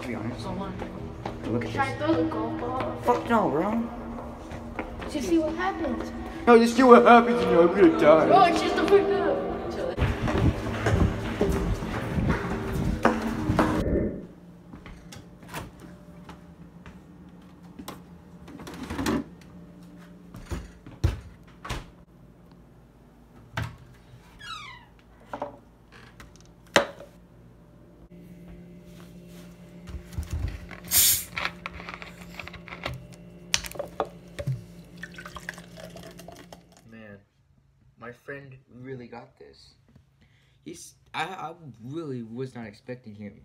To be honest. So what? Look at Should I this. throw the golf ball? Fuck no, bro. Just see what happens. No, just see what happens and I'm gonna die. Oh, it's just a freak up. Man, my friend really got this. He's I really was not expecting him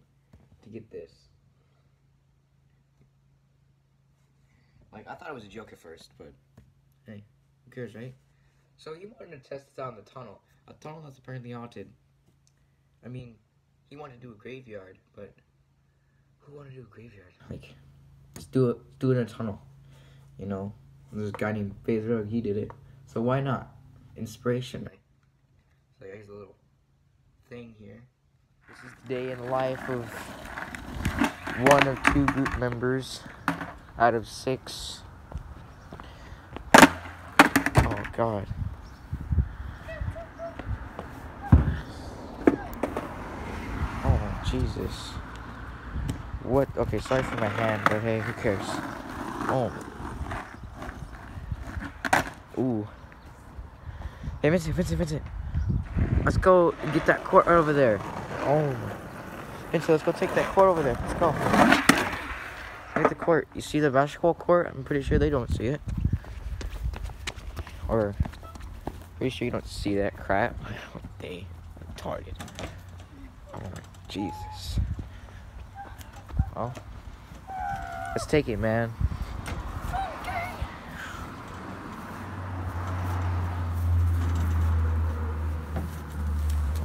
to get this. Like I thought it was a joke at first, but hey, who cares, right? So he wanted to test this out in the tunnel. A tunnel that's apparently haunted. I mean, he wanted to do a graveyard, but who wanted to do a graveyard? Like, let's do it. Do it in a tunnel. You know, there's a guy named FaZe Rug. He did it. So why not? Inspiration. So here's a little thing here. This is the day in the life of one of two group members out of six. Oh God. Oh Jesus. What? Okay, sorry for my hand, but hey, who cares? Oh. Ooh. Hey, Vincent, Vincent, Vincent. Let's go get that court over there. Oh. And so let's go take that court over there. Let's go. Take the court. You see the basketball court? I'm pretty sure they don't see it. Or, pretty sure you don't see that crap. they retarded. Oh, Jesus. Well, let's take it, man.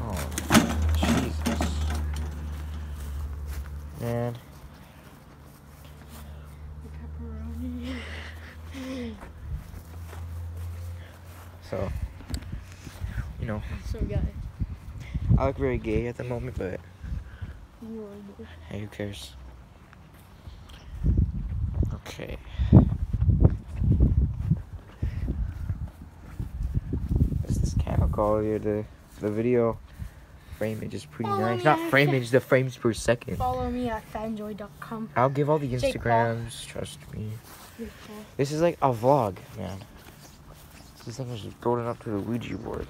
Oh, Jesus. Man. Pepperoni. So, you know, guy. I look very gay at the moment, but hey, who cares? Okay. This this camera quality of the the video framage is pretty Oh, nice. Not framage, the frames per second. Follow me at fanjoy.com. I'll give all the Instagrams. Trust me. This is like a vlog, man. This thing is just building up to the Ouija board.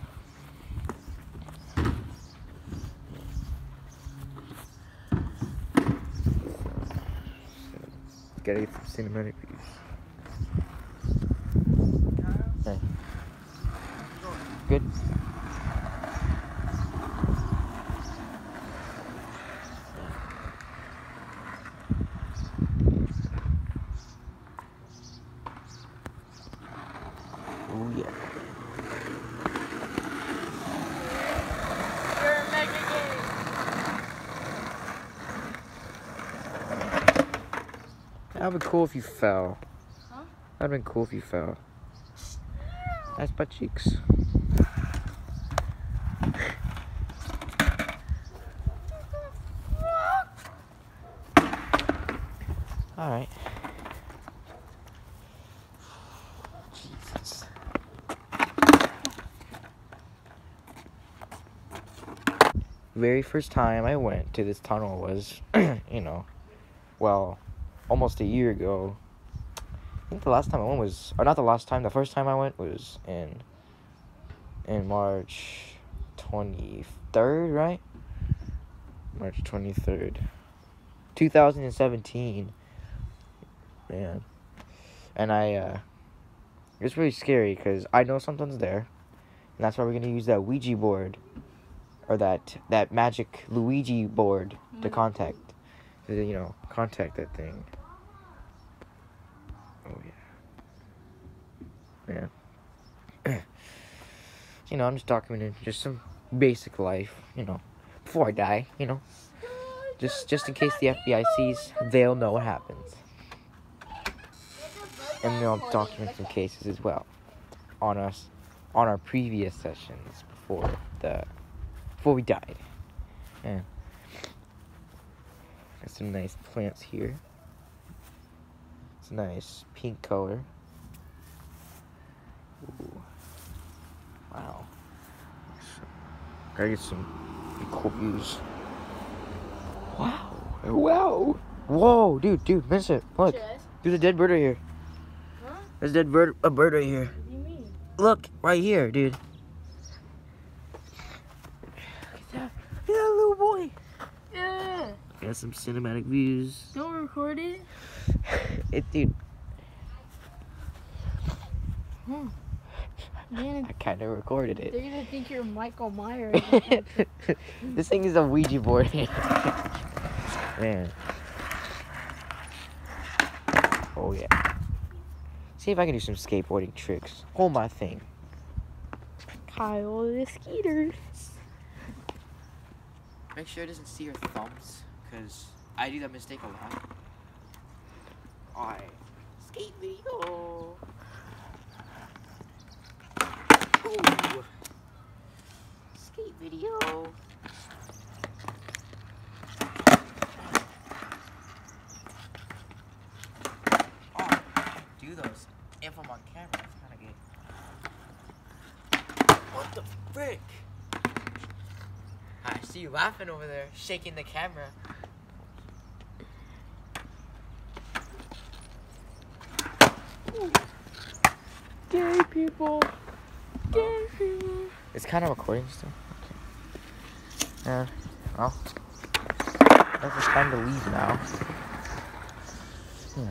Gotta get some cinematic views. Hey. Good. Oh yeah. You're mega gay. That'd be cool if you fell. Huh? That'd been cool if you fell. Nice butt cheeks. Alright. Jesus. Very first time I went to this tunnel was, you know, well, almost a year ago. I think the last time I went was, or not the last time, the first time I went was in, in March 23rd, right? March 23rd. 2017. Man. And I, uh, it was really scary because I know something's there. And that's why we're going to use that Ouija board. Or that, that magic Luigi board to Mm. contact. To, you know, contact that thing. Yeah. You know, I'm just documenting just some basic life, you know, before I die, you know. Just just in case the FBI sees, they'll know what happens. And they'll document some cases as well on us on our previous sessions before the before we died. Yeah. Got some nice plants here. It's a nice pink color. Ooh. Wow. Gotta get some cool views. Wow. Wow. Whoa, dude, dude, miss it. Look, Jess? there's a dead bird right here. Huh? There's a dead bird, a bird right here. What do you mean? Look, right here, dude. Look at that. Look at that little boy. Yeah. Got some cinematic views. Don't record it. It, dude, hmm. Man, I kind of recorded it. they're gonna think you're Michael Myers. this thing is a Ouija board. Man. Oh yeah. See if I can do some skateboarding tricks. Hold my thing. Kyle the Skeeters. Make sure it doesn't see your thumbs, because I do that mistake a lot. Alright. Skate video. Ooh. Skate video. Oh, do those if I'm on camera. That's kind of good. What the frick? I see you laughing over there, shaking the camera. Gay people. It's kind of recording still. Okay. Yeah. Well, I guess it's time to leave now. Hmm.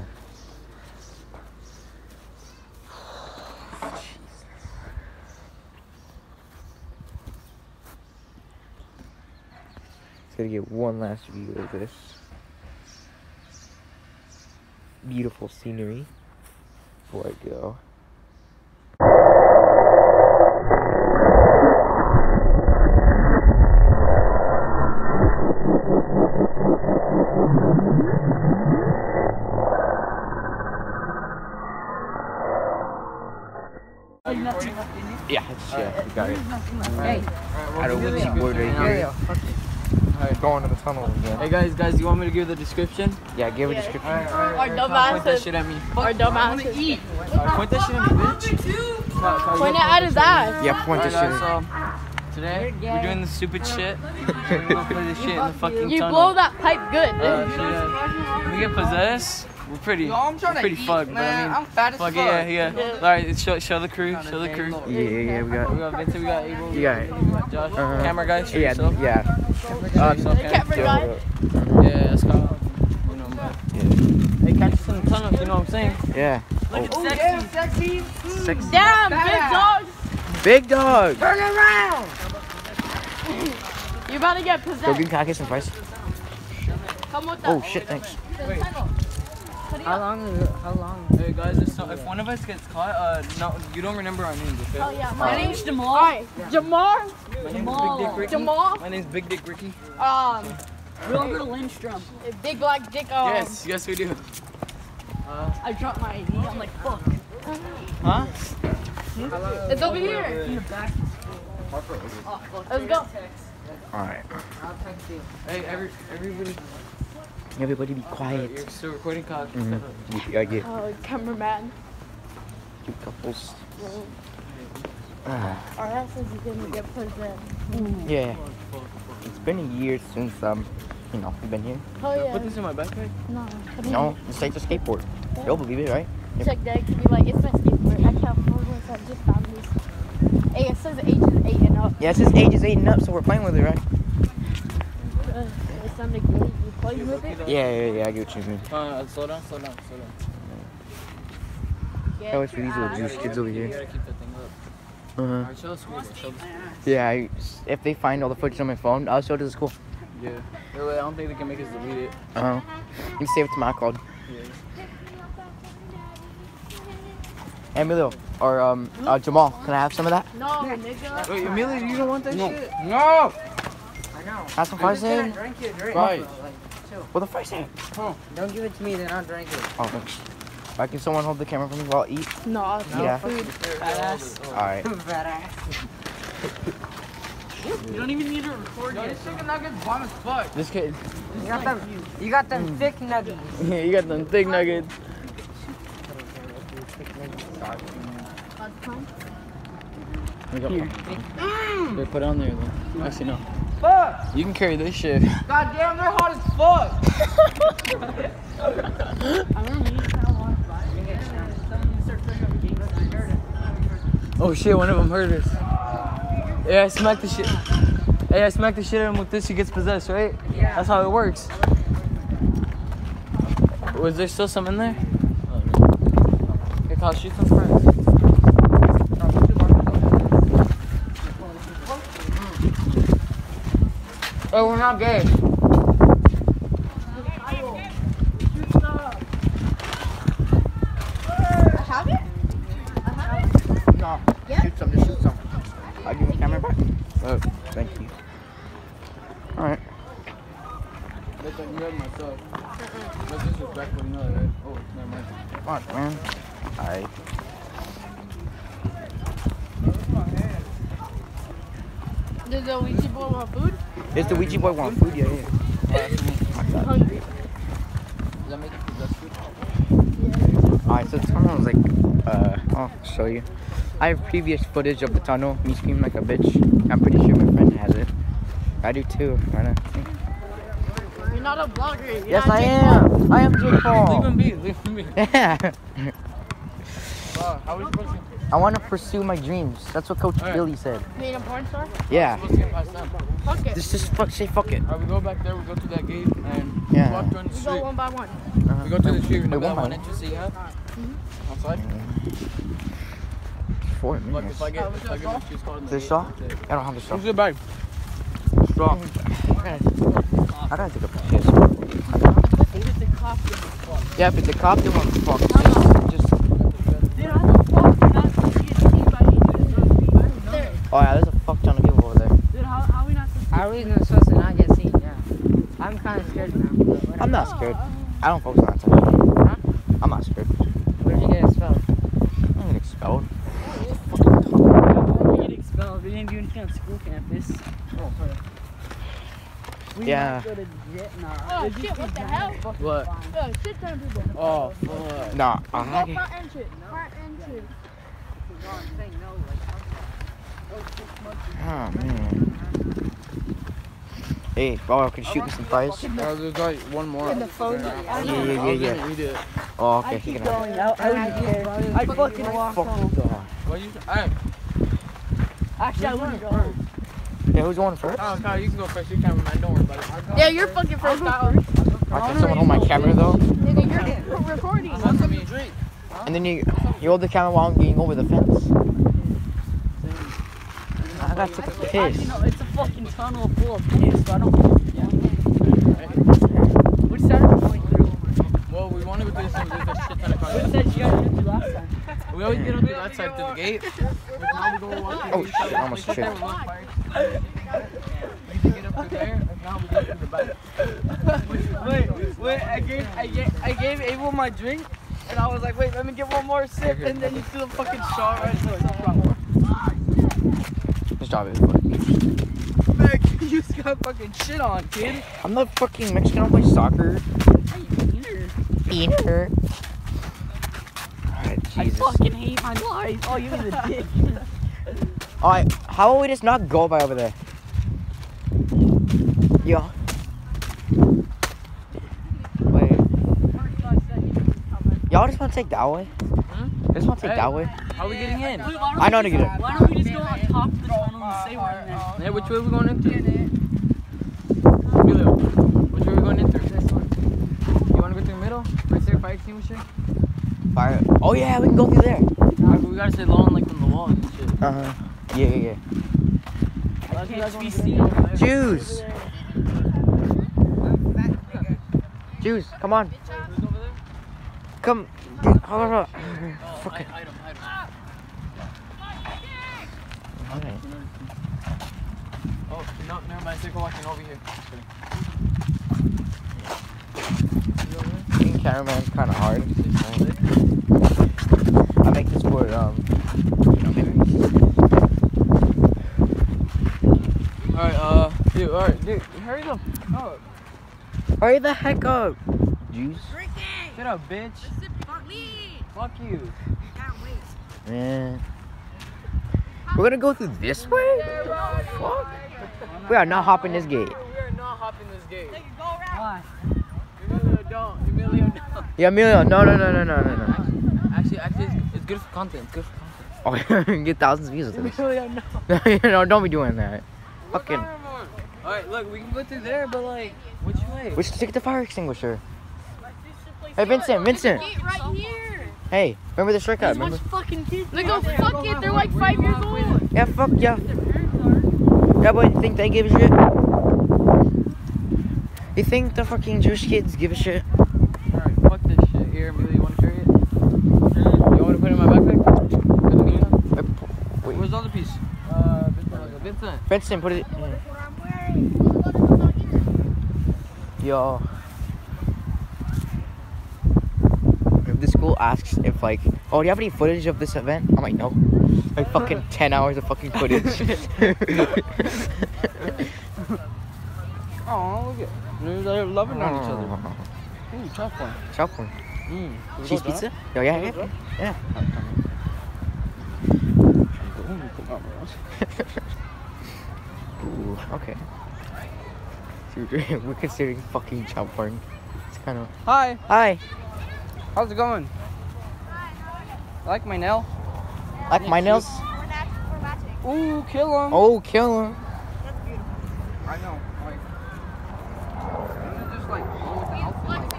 Let's gotta get one last view of this beautiful scenery before I go. Yeah, it's, yeah, we got it. Hey, I don't really board right here. Going to the tunnel again. hey guys, guys, you want me to give the description? Yeah, give a Yeah. description. Our Point that shit at me. Our dumbasses. Uh, point that shit at me, bitch. Kyle, Kyle, Point it at his ass. Yeah, point this Alright, shit. guys, so today we're doing the stupid shit. We're gonna play this shit in the fucking You tunnel. blow that pipe good. Uh, shit, uh, we get possessed. We're pretty, Yo, I'm trying we're to pretty eat, fucked, man. but I I'm fat as fuck fuck. it, yeah, yeah. Alright, show, show the crew, show the crew. Yeah, yeah, yeah, we We got. got Vincent, we got Abel, You got it. we got Josh, Uh-huh. camera guy, show Yeah, yourself. yeah. Show yourself, yeah, guy. hold up. Yeah, that's Kyle. You know, man. Hey, catch us in the tunnel, you know what I'm saying? Yeah. Look Oh, at Yeah, sexy. sexy. six. Damn, big Badass. dog. Big dog. Turn around. You about to get Go possessed. get Kaki some fries. Come with oh, that. Oh shit, thanks. To the tunnel. Put it How long? is How long? Hey guys, if, so, if one of us gets caught, uh, no, you don't remember our names, okay? Oh yeah, my Uh, name's Jamal. Alright, Jamal. My name's Big Dick Ricky. Jamal. My name's Big Dick Ricky. Um, Wilbur Lindstrom. big black dick. Um, yes, yes we do. I dropped my ID. I'm like, fuck. Huh? It's over here. In the back. Let's go. All right. I'll text you. Hey, every, everybody. Everybody be Uh, quiet. you're still recording, Kyle. Mm-hmm. I get Oh, cameraman. two couples. Ah, Our ass is gonna get put possessed. yeah. It's been a year since um, you know, we've been here. Oh yeah. Put this in my backpack. No. No, it's like the skateboard. You'll believe it, right? Check that. Be like, it's my skateboard. I can't afford one, so I just found this. Hey, it says ages eight and up. Yeah, it says age is eight and up, so we're playing with it, right? Uh, it's something great. You play with it? Yeah, yeah, yeah. I get what you mean. Uh, slow down, slow down, slow down. Get Oh, it's for these little juice kids over here. gotta keep that thing up. Uh huh. Alright, show the school. Show the school. Yeah, I, if they find all the footage on my phone, I'll show it to the school. Yeah. Really, I don't think they can make us delete it. Uh huh. You can save it to my cloud. Yeah. Emilio or um uh, Jamal, can I have some of that? No, nigga. Wait, Amelia, you don't want that shit? No. I know. Have some fries I'm in. drink it, drink Right. it. Like, chill. Well, the fries in. Huh. Don't give it to me, then I'll drink it. Oh, thanks. Uh, can someone hold the camera for me while I eat? No, it's Yeah. no food. Badass. All right. Badass. You don't even need to record Yo, yet. this chicken nugget's bomb as fuck. This kid, You got them. You got them thick nuggets. yeah, you got them thick nuggets. We got They put it on there though. Actually no. Fuck! You can carry this shit. God damn, they're hot as fuck! I'm gonna leave kind of want to buy it. Someone start putting up games and I heard it. Oh shit, one of them hurt us. Yeah, I smacked the shit. Hey, I smacked the shit out of him with this, he gets possessed, right? Yeah. That's how it works. Was there still some in there? Here, Kyle, shoot some Oh, we're not gay. I have it? I have it? No. Yeah. Shoot some, just shoot some. I'll give you the camera back. Oh, thank you. Alright. That's like you have myself. That's disrespectful, you know that, right? Oh, never mind. Fuck, man. Alright. Does the Ouija board want food? Is the Ouija boy want food? Yeah, yeah. I'm hungry. Does that make you possessed? Alright, so the tunnel is like, uh, I'll show you. I have previous footage of the tunnel, me screaming like a bitch. I'm pretty sure my friend has it. I do too, right? You're not a blogger. You're Yes, I Jake am. I am Jake Leave him be, leave him be. Yeah. Wow, how are we supposed to, I want to pursue my dreams. That's what Coach Alright. Billy said. Paul. Being a porn star? Yeah. supposed to get past them? Fuck it. Just, just fuck, say fuck it. Alright, we go back there, we go to that gate, and Yeah. we walk down the street. We go one by one. We go to the uh-huh. street, we know that one by one one. entrance that you have. Mm-hmm. Outside. Four Like minutes. if I get, oh, if I get my shoes caught in the The gate, straw? that's it. I don't have the straw. Who's it back? Straw. I gotta take a piss. It's a coffee. Yeah, if it's a cop, then what the fuck? Just, Dude, how the fuck did not see a team by each other? There. Oh yeah, there's a fuck ton of people over there. Dude, how, how are we not supposed to How are we even supposed to not get seen? Yeah. I'm kind of scared now. but. I'm not scared. Oh, oh. I don't focus on that Huh? I'm not scared. Where'd you get expelled? I'm gonna get expelled. we get expelled? We didn't do anything on school campus. Oh, we Yeah. might go to jet nah. Oh, shit, what the dumb. hell? Fucking What? fine. Yeah, shit ton of people. Oh, fuck. Nah, Go I front end shit. Front end shit. Oh man. Hey, bro, can you shoot me some fries? Uh, there's like one more. In the phone. Yeah, yeah, yeah, I was yeah. gonna eat it. Oh, okay. he can have it. out. I wouldn't care. I'd fucking walk Fuck home. the- What you? Hey, Actually, I wouldn't go home. Yeah, who's going first? oh, Kyle, you can go first. You cameraman, don't worry about it. Yeah, you're fucking first out. Alright, can someone hold my camera though? Nigga, you're recording. Want some to drink? And then you you hold the camera while I'm getting over the fence. I gotta take a Actually, no, it's a fucking tunnel full of piss, so I don't yeah. Which side are we going through? Well, we want to go through this thing. There's a shit ton of Which cars. side you guys went through last time? We always get up to that side to the gate. But now go walk Oh shit. I almost Like, there tripped. were one fire. We used get up through there, and now we go through the back. Wait, wait, I gave, I gave, I gave Abel my drink, and I was like, wait, let me get one more sip, and then you threw the fucking shot right into it. This job is fun. Meg, you just got fucking shit on, kid. I'm not fucking Mexican. I play soccer. Beaner. Alright, I fucking hate my life. Oh, you mean the dick. Alright, how about we just not go by over there? Yo. Wait. Y'all just want to take that way? Just want to take Hey. that way? How are we getting in? Wait, I know we to get in. Why don't we just go on top of the tunnel and say we're in there? Hey, which way are we going into? Emilio, which way are we going into? This one. You want to go through the middle? Right there, fire extinguisher? Fire. Oh yeah, we can go through there. Alright, but we gotta stay low on like from the wall and shit. Uh huh. Yeah, yeah, yeah. I can't be seen. Juice. Juice, come on. Come. Get, hold on. hold on. Fuck it. Item, item. Alright. Oh, no, never mind. Take a walking over here. Being cameraman's kind of hard. I make this for um, you know, memories. Dude, alright, dude, hurry the f- up. Hurry the heck up. Juice. Shut up, bitch. Fuck you. Man. We're gonna go through this way? Fuck. We are not hopping this gate. We are not hopping this gate. Why? Emilio, don't. Emilio, don't. Yeah, Emilio. No, no, no, no, no, no, no. Actually, actually, it's, it's good for content. It's good for content. Oh, you can get thousands of views with this. Emilio, no. no, don't be doing that. Fucking. Alright, look, we can go through there, but like, which way? We should take the fire extinguisher. Hey, Vincent, Vincent. Right here. Hey, remember the shortcut? Remember? fucking kids. They go fuck it. They're like five years old. Yeah, fuck yeah. Yeah, but you think they give a shit? You think the fucking Jewish kids give a shit? Alright, fuck this shit. Here, Emilio, you wanna carry it? You want to put it in my backpack? Put the meat on? Uh, Wait, Where's the other piece? Uh, Vincent. Vincent. Vincent, put it. Yo. Asks if like, oh, do you have any footage of this event? I'm like, no. Like fucking ten hours of fucking footage. Oh, look at They're loving on each other. Ooh, chop one. Chop one. Mm. Cheese pizza? Yo, yeah, yeah, yeah. Ooh, okay. So we're we're considering fucking chop porn. It's kind of. Hi, Hi. How's it going? Like my nail? Like my nails? Ooh, kill him. Oh, kill him. I know. Like, just like go with the outfit. Like,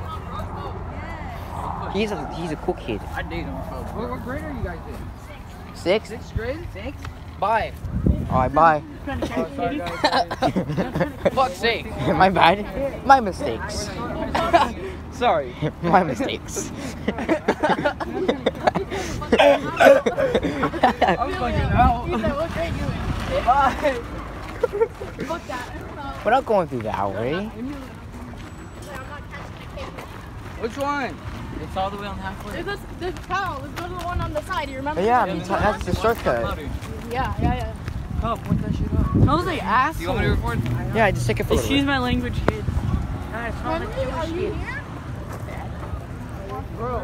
He's a he's a cool kid. I date him. What, what grade are you guys in? Six. Sixth grade? Six. Bye. All right, bye. Oh, sorry guys. Fuck's sake. My bad. My mistakes. Sorry. My mistakes. I'm fucking out. Bye. We're not going through that way. Which one? It's all the way on halfway. There's this, this cow. Let's go to the one on the side. You remember? Yeah, I mean, that's the shortcut. Yeah, yeah, yeah. Oh, point that shit up. I was like, asshole. You want me to record? Yeah, I just take a photo. a Excuse my language, kid. Henry, are you here? Bro.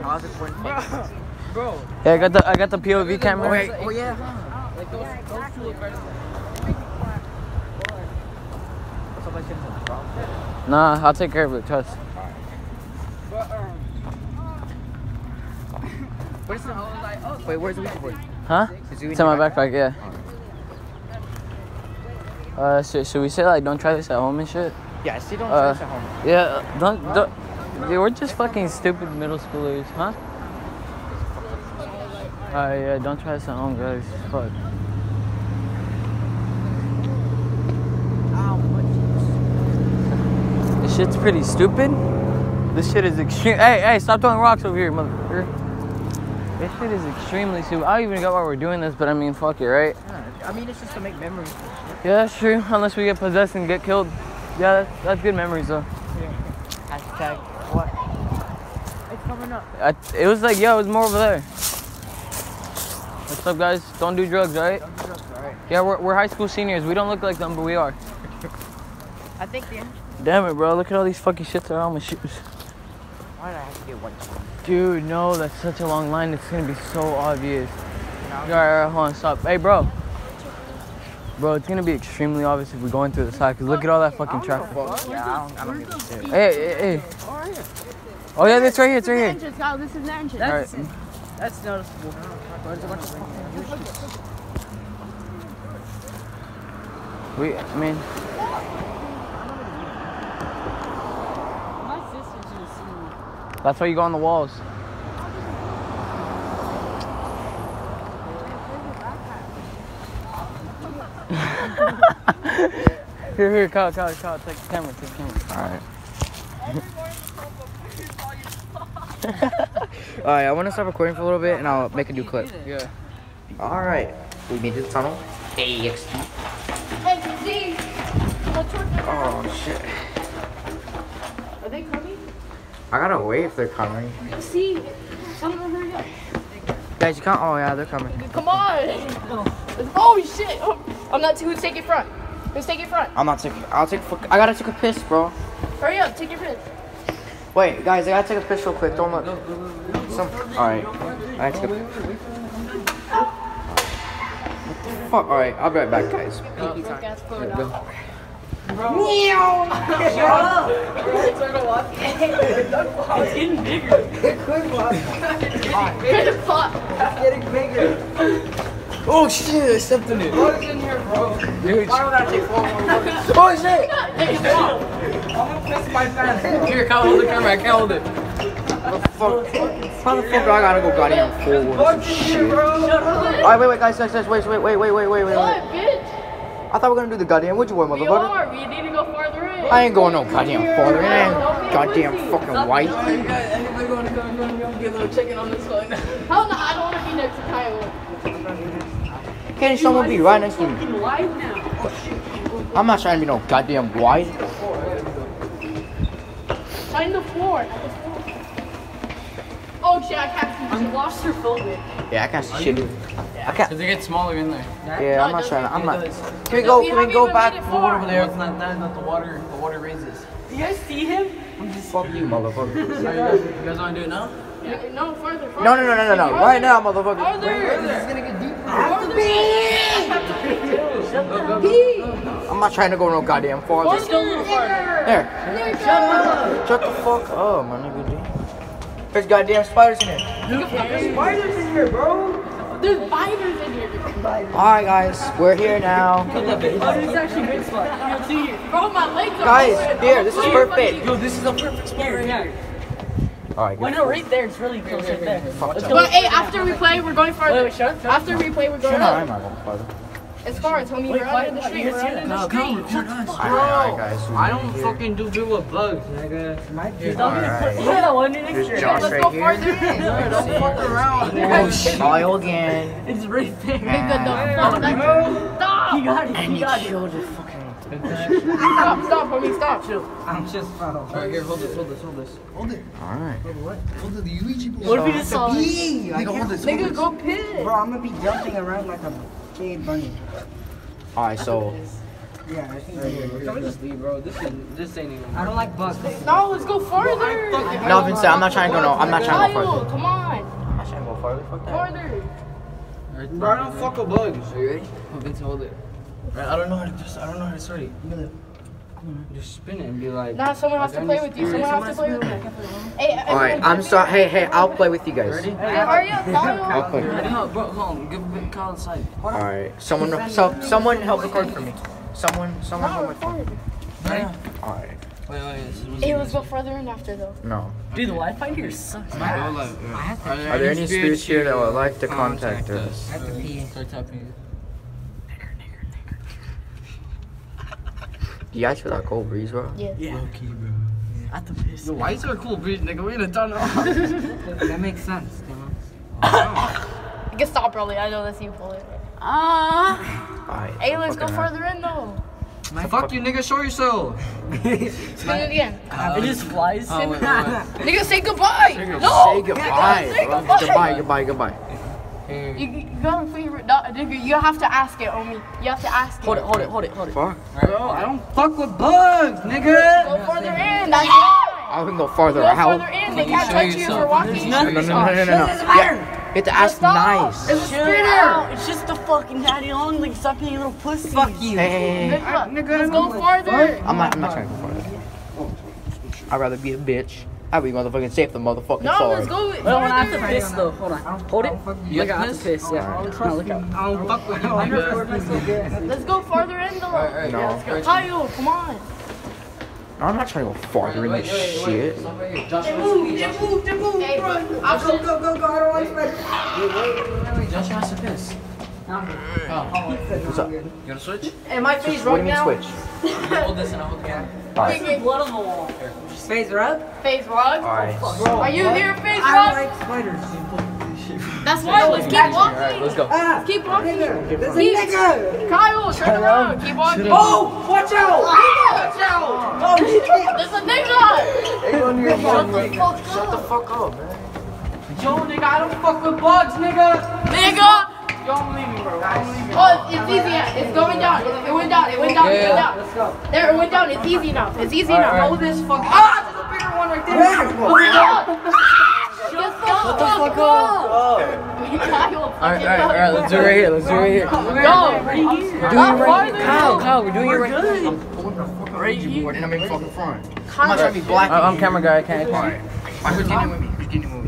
bro. Yeah, I got the I got the POV camera. Wait, oh yeah. Like those, those two look better. Nah, I'll take care of it. Trust. But, um. Where's the, I was like, oh, Wait, where's the weed board? Huh? It's in my backpack. Yeah. Uh, should, should we say like don't try this at home and shit? Yeah, I still don't Uh, try this at home. Yeah, don't don't. Dude, we're just fucking stupid middle schoolers, huh? Uh, yeah, don't try this at home, guys. Fuck. This shit's pretty stupid. This shit is extreme. Hey, hey, stop throwing rocks over here, motherfucker. This shit is extremely stupid. I don't even get why we're doing this, but I mean, fuck it, right? I mean, it's just to make memories. Yeah, that's true. Unless we get possessed and get killed. Yeah, that's, that's good memories, though. Hashtag what? It's coming up. I, it was like, yo, it was more over there. What's up, guys? Don't do drugs, right? Yeah, we're, we're high school seniors. We don't look like them, but we are. I think the Damn it, bro. Look at all these fucking shits around my shoes. Why did I have to get one? Dude, no, that's such a long line. It's gonna be so obvious. Alright, alright, hold on, stop. Hey, bro. Bro, it's gonna be extremely obvious if we're going through the side, because look at all that fucking traffic. Yeah, I don't, I don't give a shit. Hey, hey, hey. Oh, Oh, yeah, it's right here, it's right here. Entrance, Kyle. This is the entrance. Alright. That's noticeable. We, I mean, My sister's gonna see me. that's why you go on the walls. here, here, Kyle, Kyle, Kyle, take the camera, take the camera. Alright. Alright, I want to stop recording for a little bit and I'll make a new clip. Yeah. Alright. We made it to the tunnel. AXT. Hey, Z. What's your Oh, shit. Are they coming? I gotta wait if they're coming. See. Tell them to hurry up. Guys, you can't. Oh, yeah, they're coming. Come on. Oh shit. Oh, I'm not who's taking front. Take your front. I'm not taking. I'll take. I gotta take a piss, bro. Hurry up, take your piss. Wait, guys, I gotta take a piss real quick. Don't look. Some. All right. I gotta take a. What the fuck? All right, I'll be right back, guys. Broke ass phone out. It's getting bigger. The pot. Oh shit, I stepped in it. What's in here, bro? Dude, Why would I take four more? oh shit. Take your pot. I'm gonna piss my pants. Here, can't hold the camera, I can't hold it. Fuck. How the fuck do I gotta go goddamn forward? What's in here. Alright, wait, wait, guys, guys, guys, wait, wait, wait, wait, wait, wait, wait. What, bitch? I thought we were gonna do the goddamn wood you want, We motherfucker. are. We need to go farther in. I ain't going no goddamn farther. It ain't goddamn fucking white. Anybody going to come and get a little chicken on this one? Hell no, I don't want to be next to Kyle. Can't someone be right next to me? Fucking wide now. I'm not trying to be no goddamn white. Shine the floor. not the floor. Oh shit, I can't see. I'm claustrophobic. Yeah, I can't see shit. I can't. Because they get smaller in there. Yeah, I'm not trying. I'm not. Because Can we go? We Can we go back? made the water over there, it's not that, not the water. The water raises. Do you guys see him? Fuck you, motherfucker. Are you guys, you guys want to do it now? No, further, further. No, no, no, no, no, no. Right now, motherfucker. I'm not trying to go no goddamn farther. Still a little farther. There. Shut the fuck up, my nigga. G. There's goddamn spiders in here. Spiders in here, bro. There's spiders in here. Alright, guys, we're here now. Oh, this is actually good spot. Bro, my legs are. Guys, here, this is perfect. Yo, this is a perfect spot right here. Oh, alright, Why good. no, right there. It's really close right there. Let's that. go. But hey, after we play, we're going farther. Wait, wait, shut up. After we play, we're going up, I'm up. not going farther. As far as homie, Wait, we're out in the street. We're out in the No, street. come, come on. Alright, alright. I don't fucking do good with bugs, nigga. Alright. Yeah, that one next There's year. Josh Let's right go here. farther in. Don't fuck around. Oh, shit. Kyle again. It's right there. Nigga, the fuck? Stop! He got it. He got it. Stop, stop, homie, stop. Chill. I'm just proud. Alright, here, hold this, hold this, hold this. Hold it. Alright. Hold What if we just saw it? Nigga, go piss. Bro, I'm gonna be jumping around like a big bunny. Alright, so. Yeah, I think Can we just leave, bro? This is this ain't even. I don't like bugs. No, let's go farther. No, Vincent, I'm not trying to go no. I'm not trying to go farther. come on. I'm not trying to go farther. Fuck that. Farther. Bro, I don't fuck with bugs. Are you ready? Oh, Vince, hold it. Right, I don't know how to just. I don't know how to start it. Just spin it and be like. Nah, someone has to play with you. Someone has to play with you. Hey, Alright, I'm sorry. Hey, hey, I'll play with you guys. Ready? Hey, hurry up, Kyle. I'll play. No, bro, hold on. Give Vin Kyle a side. Alright, someone, so, someone help record for me. Someone, someone No, help record. record. Ready? Alright, Wait, wait, this is Hey, let's go further in after though. no. Dude, the Wi-Fi here sucks. Are there any spirits here that would like to contact us? I have to pee. Start tapping. You guys feel that cold breeze, bro? Yeah. At the piss. Yo, why is there a cool breeze, nigga? We in a tunnel. That makes sense. you know? You can stop early. I know that's you pull it. Ah. Alright. Hey, let's go fucking further in though. my Fuck you, nigga. Show yourself. Spin it again. It just flies. Oh, wait, wait, wait. Nigga, say goodbye. Say No. goodbye, Say bro. goodbye. Goodbye, goodbye, goodbye. You, you gotta favorite. No, nigga, you have to ask it, Omi. You have to ask it. Hold it, hold it, hold it, hold it. Fuck. Bro, I don't fuck with bugs, nigga. Go further in. That's why. I can go farther Go out. further in. They can't touch you if yourself. we're walking. No, no, no, no, no, no. no. Yeah, you have to ask Stop. nice. It's a Chill spinner. It's just a fucking daddy long like sucking you little pussy. Fuck you. Hey. Nigga, let's go farther. I'm not, I'm not trying to go farther. I'd rather be a bitch. I'd be motherfucking safe than motherfucking No, sorry. let's go Wait, when I have to piss though. Hold on. Hold it. You Look, I have have to to piss. Yeah. No, look out. I don't fuck with you, nigga. Let's go farther in though. Alright, No. let's go. Kyle, come on. No, I'm not trying to go farther in this shit. Hey, but I'll go, go, go, go. I don't want to Josh has to piss. Oh, What's up? You wanna switch? Hey, my face What do right you mean now. switch? You hold this and I hold the camera. Alright. Blood on the wall. Space rub? Face rug. Alright. Are you here, face I rug? like spiders. That's why. Let's keep Alright, walking. let's go. Ah, Keep walking. There's a nigga. Kyle, turn around. Keep walking. Oh, watch out. Watch out. Oh, shit. There's a nigga. Shut the fuck Shut the up. fuck up, man. Yo, nigga, I don't fuck with bugs, nigga. Nigga. Don't leave me, bro. Don't leave me. Oh, it's, it's easy. yeah. It's going down. It, it went down. It went down. It went down. Let's go. There, it went down. It's easy now. It's easy All now. right. Hold this fucking. Ah, there's a bigger one right there. Just go. Shut the fuck up. All right, all right, all right. Let's do it right here. Let's do it right here. Go. We're doing it right Kyle, Kyle, we're doing it right I'm holding the fucking Ouija and I'm in fucking front. I'm not trying to be black. I- I'm camera guy. I can't. Alright. Alright, who's getting with me? Who's getting with me?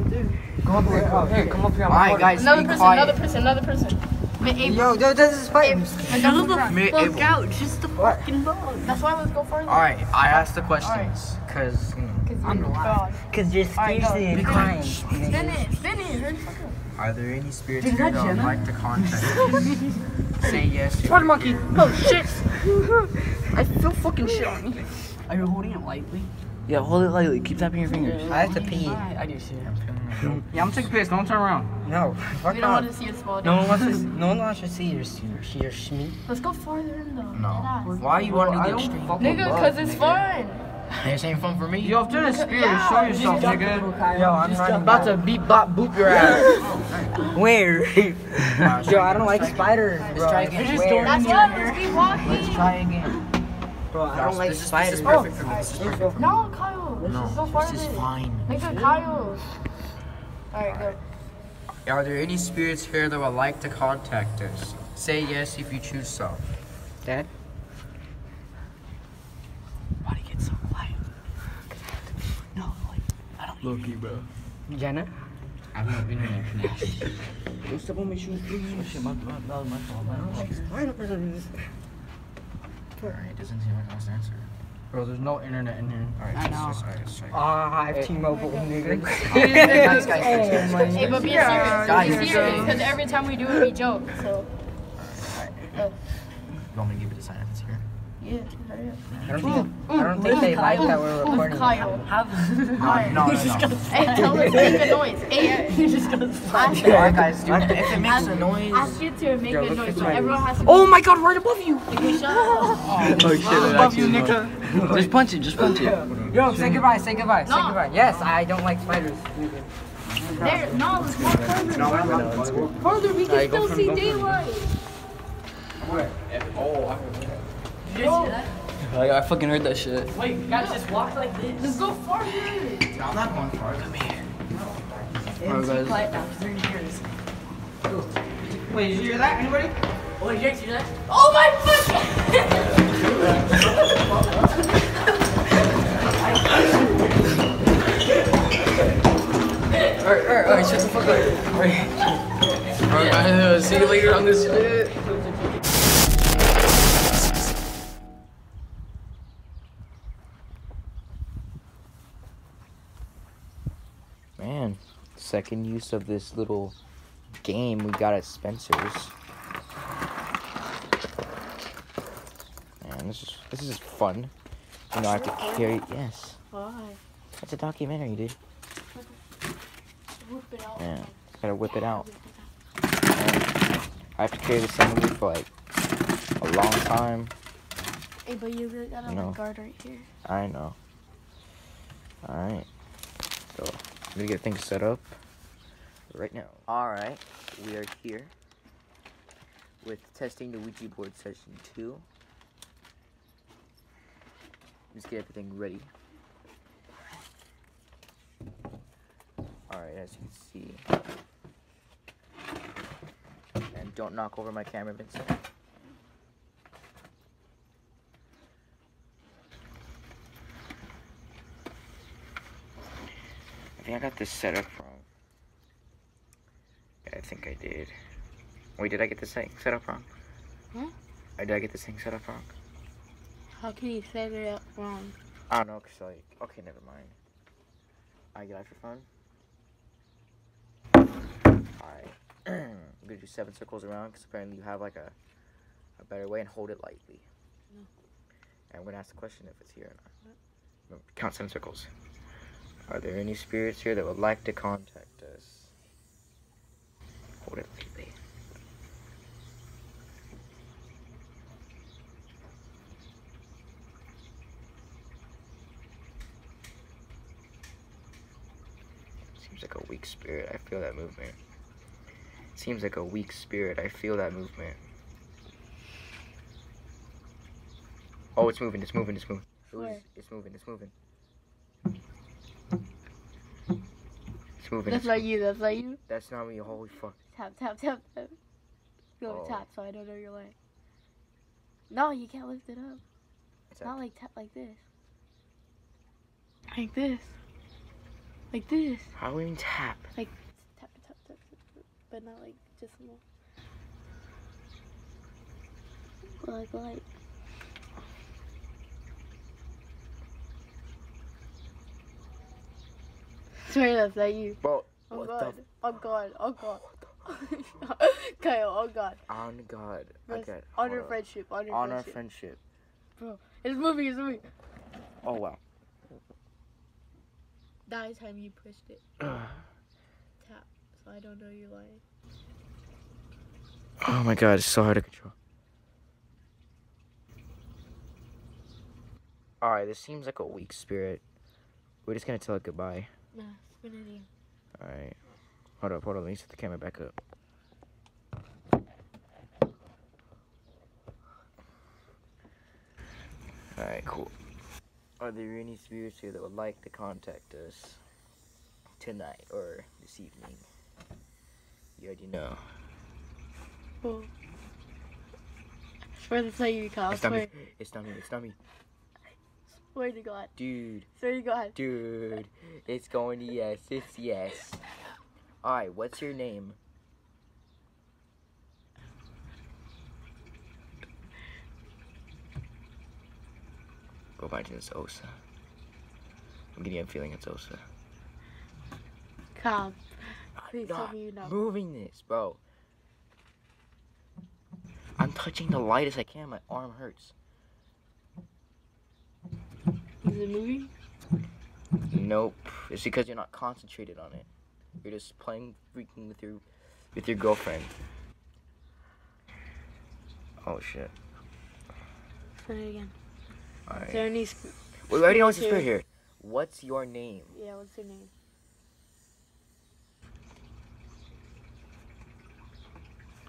Come up here. Oh, hey, come up here. Alright, guys, Another be person. Another person. Another person. But Abel, Yo, yo, this is fighting. another person. Me, out, just the fucking ball. That's why let's go further. Alright, I asked the questions. Cause, hmm, you know, I'm God. Cause you're Alright, go. scarcely Spin it. Spin it. Spin it. Hurry the fuck up. Are there any spirits here that would like to contact? Say yes. if Spider monkey. Oh shit. I feel fucking shit on me. Are you holding it lightly? Yeah, hold it lightly. Keep tapping your fingers. I have to pee. I, I do shit. I'm feeling like- Yeah, I'm taking piss. Don't turn around. No, fuck We don't off. want to see us fall No one wants to. s- No one wants to see your your your schmeat. Let's go farther in though. No. Deadass. Why you want to I do the don't extreme? Nigga, cause it's fun. This ain't fun for me. Yo, if you're in a spirit, show yourself, nigga. Yo, I'm running. About to beat bop boop your ass. Where? Yo, I don't like spiders, bro. try again. You're just Where? throwing That's in your why hair. let's keep walking. Let's try again. Bro, I don't like this is, this spiders. is perfect for me. This is perfect for me. No, Kyle. Let's just go No, this is fine. Nigga, Kyle. Alright, go. Are there any spirits here that would like to contact us? Say yes if you choose so. Dad? Why do you get so quiet? No, I don't. Loki, bro. Jenna? I have no internet connection. Don't step on my shoes, please. Shit, my, my, that was my fault. man. Alright, doesn't seem like I was the answer. Bro, there's no internet in here. Alright, I let's know. just- alright, let's try. Ah, I have T-Mobile, nigga. guys, guys, guys, guys. Hey, but be Yeah, serious. Be serious, because every time we do it, we joke. So, Alright. You want me to give it a sign if it's here? Yeah, hurry up. I don't think, I don't think they mm, like that mm, we're Who's recording. Kyle? No, no, no, no. Hey, tell us make a noise. Hey, you just gonna ask, Alright, guys, dude, if it makes a noise. ask you to make Yo, a noise. So everyone has to. Oh my god, right above you. Okay, shut. Oh, shit. Oh, it Above you, actually nigga. Just punch it, just punch it. Yo, say goodbye, say goodbye, say goodbye. Yes, I don't like spiders. There, no, let's walk further. No, I'm not. Further, we can Alright, go still from- see go from- daylight. Oh, Like, I fucking heard that shit. Wait, guys, just walk like this. Let's go farther. I'm not going far. Come here. Alright, guys. Quiet now, 'cause they're gonna. Wait, did you hear that? Anybody? Oh, you hear that? Oh my fucking. Alright, alright, alright, shut the fuck up. Alright. Alright, guys, see you later on this shit. Man, second use of this little game we got at Spencer's. Man, this is this is fun. You know, I have to carry. Yes, Why? it's a documentary, dude. Whoop. Yeah, gotta whip it out. And I have to carry this thing me for like a long time. Hey, but you really got a guard right here. I know. Alright. So, I'm gonna get things set up right now. Alright, we are here with testing the Ouija board session 2. Just get everything ready. Alright, as you can see. And don't knock over my camera, Vincent. Think I got this set up wrong. Yeah, I think I did. Wait, did I get this thing set up wrong? Huh? Or did I get this thing set up wrong? How can you set it up wrong? I don't know, cause like, okay, never mind. I get out your phone. Alright. I'm gonna do seven circles around, cause apparently you have like a, a better way and hold it lightly. No. And I'm gonna ask the question if it's here or not. Count seven circles. Are there any spirits here that would like to contact us? Hold it lightly. Seems like a weak spirit. I feel that movement. Seems like a weak spirit. I feel that movement. Oh, it's moving. It's moving. It's moving. It was- Where? It's moving. It's moving. It's moving. That's not you. That's not you. That's not me. Holy fuck. Tap, tap, tap, tap. Go Oh. tap so I don't know your leg. No, you can't lift it up. It's Not like tap like this. Like this. Like this. How do we even tap? Tap, tap, tap, tap, tap. But not like just more. Like, like. Straight up, that you. Bro, Oh what god. the Oh god. Oh god. Kyle, oh god. On God. Rest- Okay. on hold friendship. On our friendship On our friendship. friendship. It's moving, it's moving. Oh, wow. That time you pushed it. Tap. So I don't know you're lying. Oh my god, it's so hard to control. Alright, this seems like a weak spirit. We're just gonna tell it goodbye. Nah, spin it again. Alright. Hold up, hold up. Let me set the camera back up. Alright, cool. Are there any spirits here that would like to contact us tonight or this evening? You already know. Oh. Swear to tell you, Kyle. It's not me. It's not me. It's not me. Swear to God. Dude. Swear to God. Dude, it's going to yes. It's yes. Alright, what's your name? Go back to it's Osa. I'm getting a feeling it's Osa. I'm Please tell me you know. moving this, bro. I'm touching the light as I can. My arm hurts. Is it moving? Nope. It's because you're not concentrated on it. You're just playing freaking with your with your girlfriend. Oh shit. Spin it again. Is Alright. there any. Sp- We already know what's the spirit here. What's your name? yeah, what's your name?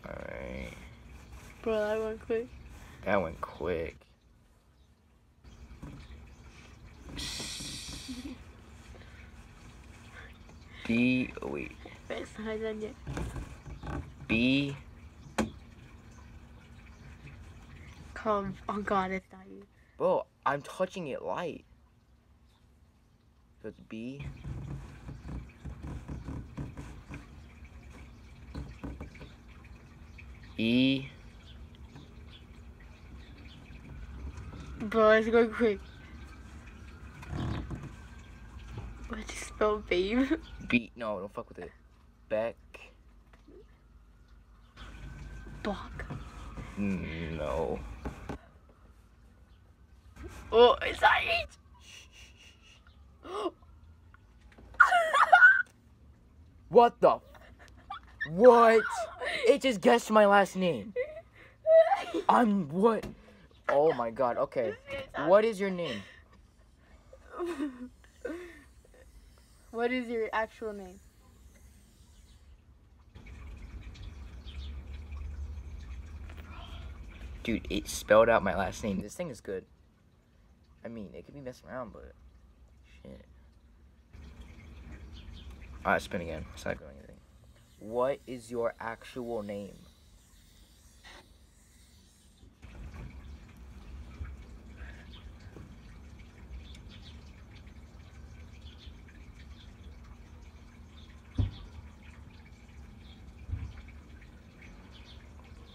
Alright. Bro, that went quick. That went quick. B oh wait. But it's not done yet. B Come. Oh God, it's not you. Bro, I'm touching it light. So it's B. E. Bro, it's going quick. What you spell, babe? B. No, don't fuck with it. Beck. Bach. No. Oh, it's not it? What the? What? It just guessed my last name. I'm what? Oh my god. Okay. What is your name? What is your actual name? Dude, it spelled out my last name. This thing is good. I mean, it could be messing around, but shit. Alright, spin again. It's not doing anything. What is your actual name?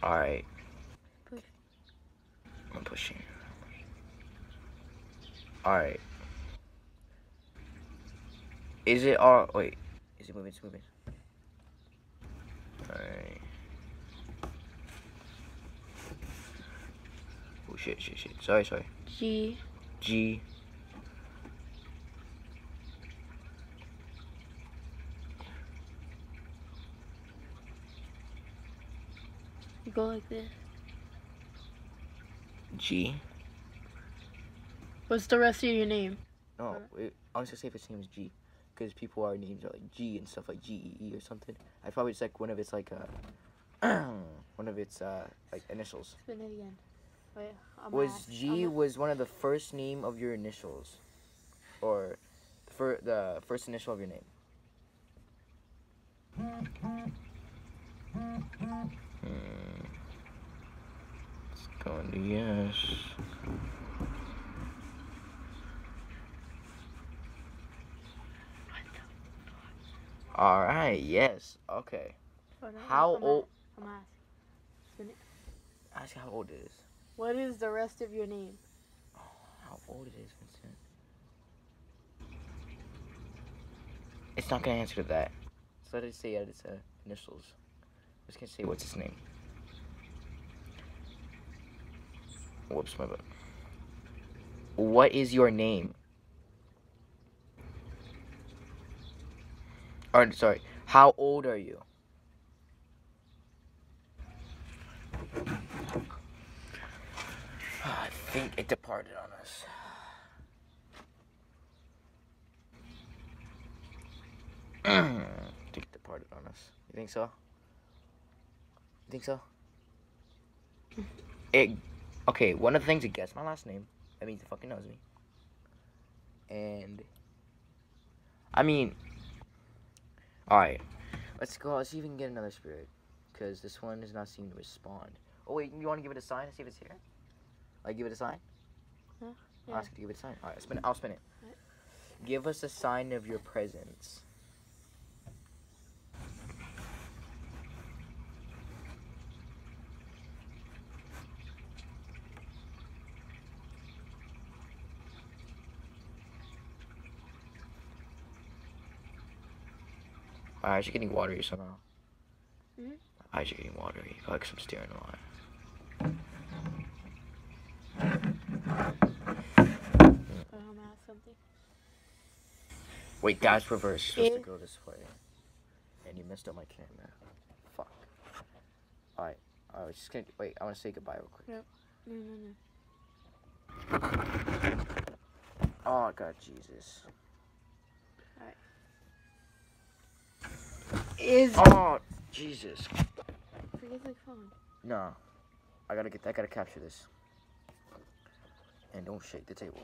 Alright. I'm pushing. Alright. Is it all wait. Is it moving? It's moving. Alright. Oh shit, shit, shit. Sorry, sorry. G. G go like this. G. What's the rest of your name? No, wait. I was gonna say if its name is G. because people are names are like G and stuff like G E E or something. I probably just like one of its like uh one of its uh like initials. Spin it again. Wait, I'm Was ask- G I'm was one of the first name of your initials, or for the first initial of your name? Hmm. Going to yes. All right. Yes. Okay. oh, no, How I'm old? I'm ask. Ask how old it is. What is the rest of your name? How old it is, Vincent? It's not gonna answer to that. So let it say that it's uh, initials. I'm just gonna say what's his name. Whoops, my bad. What is your name? Or sorry, how old are you? Ah, I think it departed on us. I think it departed on us. You think so? You think so? It. Okay, one of the things it gets my last name. That means it fucking knows me. And. I mean. Alright. Let's go. Let's see if we can get another spirit. Because this one is not seeming to respond. Oh, wait, you want to give it a sign and see if it's here? Like, give it a sign? Huh? I'll Yeah. ask it to give it a sign. Alright, spin it. I'll spin it. Alright. Give us a sign of your presence. My eyes are getting watery somehow. Mhm. My eyes are getting watery. I like I'm staring a lot. Something. Wait, that's reverse. You're supposed Eh? to go this way. And you messed up my camera. Fuck. Alright. I was just gonna wait, I wanna say goodbye real quick. No, no, no. Oh god Jesus. Is Oh Jesus. forget the phone. No. I gotta get I gotta capture this. And don't shake the table.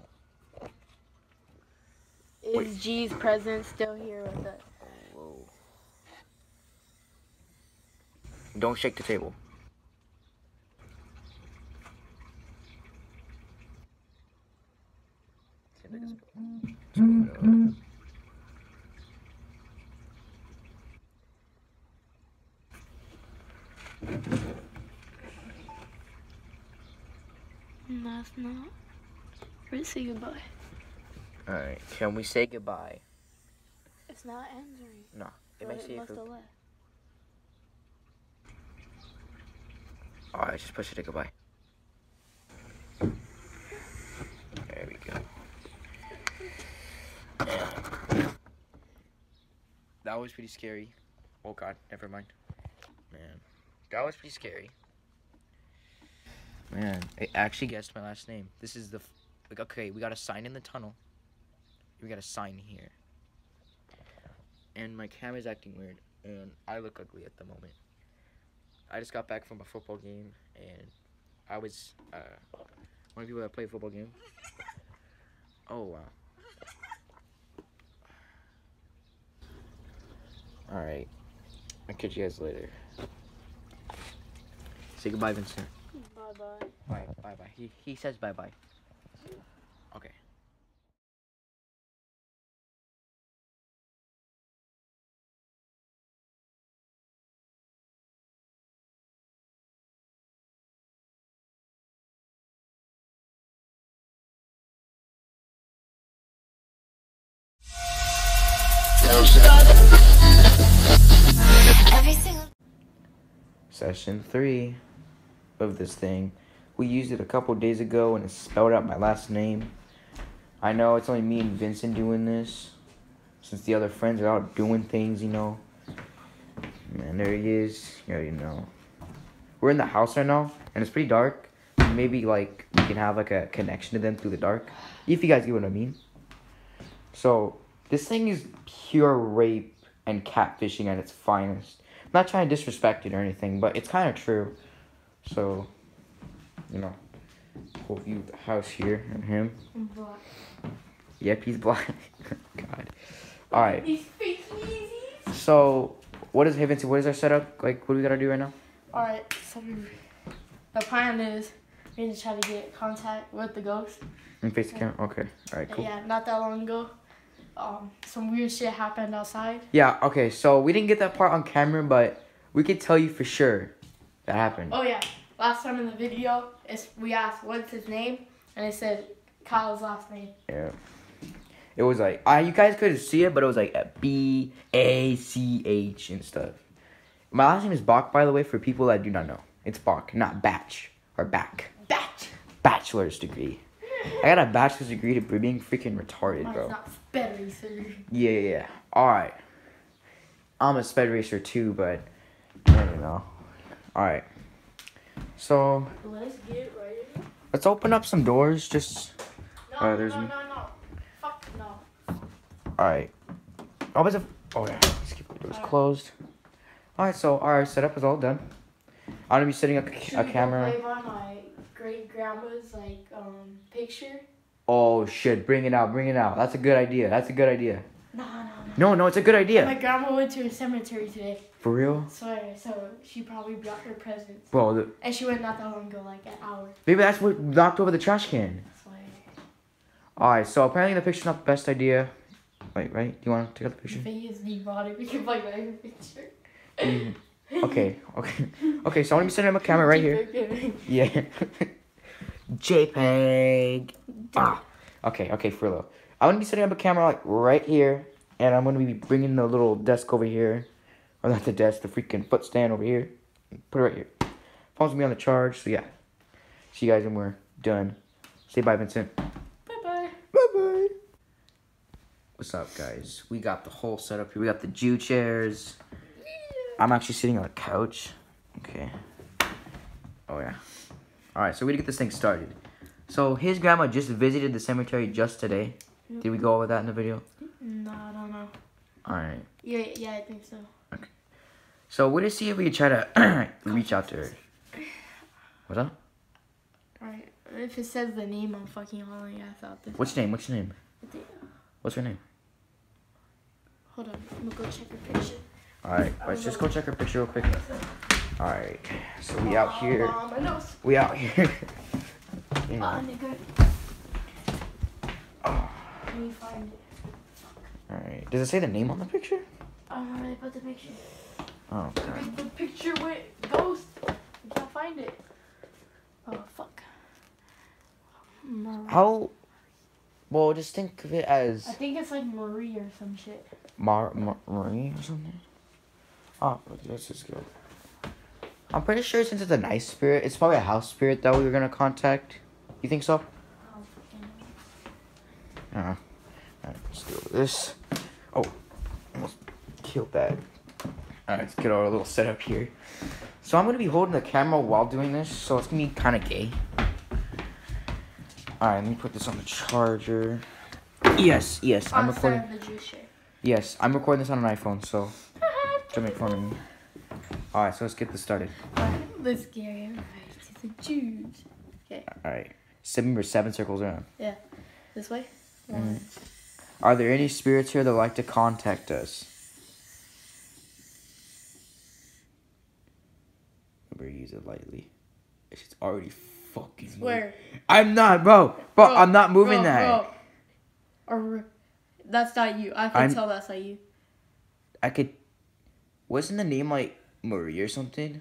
Is Wait. G's presence still here with us? Whoa. Don't shake the table. Mm-hmm. That's not. Let's say goodbye. Alright, can we say goodbye? It's not answering. No. It So may it say if must it- left. Alright, just push it to goodbye. There we go. That was pretty scary. Oh god, never mind. Man. That was pretty scary. Man, it actually guessed my last name. This is the f- like okay, we got a sign in the tunnel. We got a sign here. And my camera's acting weird and I look ugly at the moment. I just got back from a football game, and I was uh, one of the people that play a football game. Oh wow! All right, I'll catch you guys later. Say goodbye, Vincent. Bye bye. Bye, bye, bye. He he says bye, bye. Okay. Session three of this thing. We used it a couple days ago, and it spelled out my last name. I know it's only me and Vincent doing this, since the other friends are out doing things, you know. Man, there he is. Yeah, you already know. We're in the house right now, and it's pretty dark. Maybe like we can have like a connection to them through the dark, if you guys get what I mean. So This thing is pure rape and catfishing at its finest. I'm not trying to disrespect it or anything, but it's kind of true. So, you know, whole view of the house here and him. But Yep, he's black. God. All right. these fake Yeezys. So, what is Vincent? What is our setup? Like, what do we gotta do right now? All right. So the plan is we need to try to get contact with the ghost. And face the camera. Okay. All right. Cool. Yeah, not that long ago. Um, some weird shit happened outside. Yeah. Okay. So we didn't get that part on camera, but we could tell you for sure that happened. Oh yeah, last time in the video, it's, we asked what's his name, and it said Kyle's last name. Yeah. It was like, uh, you guys couldn't see it, but it was like B A C H and stuff. My last name is Bach, by the way, for people that do not know. It's Bach, not Batch or Back. Batch. Bachelor's degree. I got a bachelor's degree to be being freaking retarded, Mine's bro. not better, sir. Yeah, yeah, yeah. Alright. I'm a sped racer too, but I don't know. Alright. So, Let's get right in. let's open up some doors. Just. No, Oh, there's no, no, no. Fuck no. Alright. Oh, it's a. Oh, yeah. Let's keep the doors closed. Alright, so our setup is all done. I'm gonna be setting up a camera. play by my great grandma's like um picture? Oh, shit. Bring it out. Bring it out. That's a good idea. That's a good idea. No, no, it's a good idea. My grandma went to a cemetery today. For real? Swear, so she probably brought her presents. Bro, the, And she went not that long ago, like an hour. maybe that's what knocked over the trash can. Swear. Alright, so apparently the picture's not the best idea. Wait, right? Do you want to take out the picture? If he is he bought it, we can play my picture. Mhm. Okay, okay. Okay, so I'm gonna be setting up a camera right here. Yeah. JPEG. Ah. Okay, okay, for real. I'm gonna be setting up a camera like right here, and I'm gonna be bringing the little desk over here, or not the desk, the freaking footstand over here. Put it right here. Phone's gonna be on the charge, so yeah. See you guys when we're done. Say bye, Vincent. Bye bye. Bye bye. What's up, guys? We got the whole setup here. We got the Jew chairs. I'm actually sitting on a couch. Okay. Oh yeah. All right, so we need to get this thing started. So his grandma just visited the cemetery just today. Did we go over that in the video? No, I don't know. All right. Yeah, yeah, I think so. Okay. So we're gonna see if we can try to reach out to her. What's up? Alright. If it says the name, I'm fucking hauling ass out this. What's your name? What's your name? What's her name? Hold on, I'm gonna go check her picture. All right, let's just go check her picture real quick. All right, so we out here. We out here. you nigga. Oh, Let me find it. All right. Does it say the name on the picture? I put the picture. Oh, God. The picture with ghost. I can't find it. Oh, fuck. Mar- How? Well, just think of it as I think it's like Marie or some shit. Mar, Mar Marie or something. Oh, let's just go. I'm pretty sure since it's a nice spirit, it's probably a house spirit that we were gonna contact. You think so? Oh. Uh, alright, let's do this. Oh, almost killed that. Alright, let's get our little setup here. So I'm gonna be holding the camera while doing this, so it's gonna be kind of gay. Alright, let me put this on the charger. Yes, yes, I'm recording. sorry, the juice. Yes, I'm recording this on an iPhone, so don't make fun of me. Alright, so let's get this started. Let's get right to the juice. Okay. Alright. Seven or seven circles around. Yeah, this way? Mhm. Are there any spirits here that would like to contact us? Remember, use it lightly. It's already fucking. moving. Where? I'm not, bro. Bro, Bro, I'm not moving bro, that. bro. Or that's not you. I can I'm- tell that's not you. I could. Wasn't the name like Marie or something?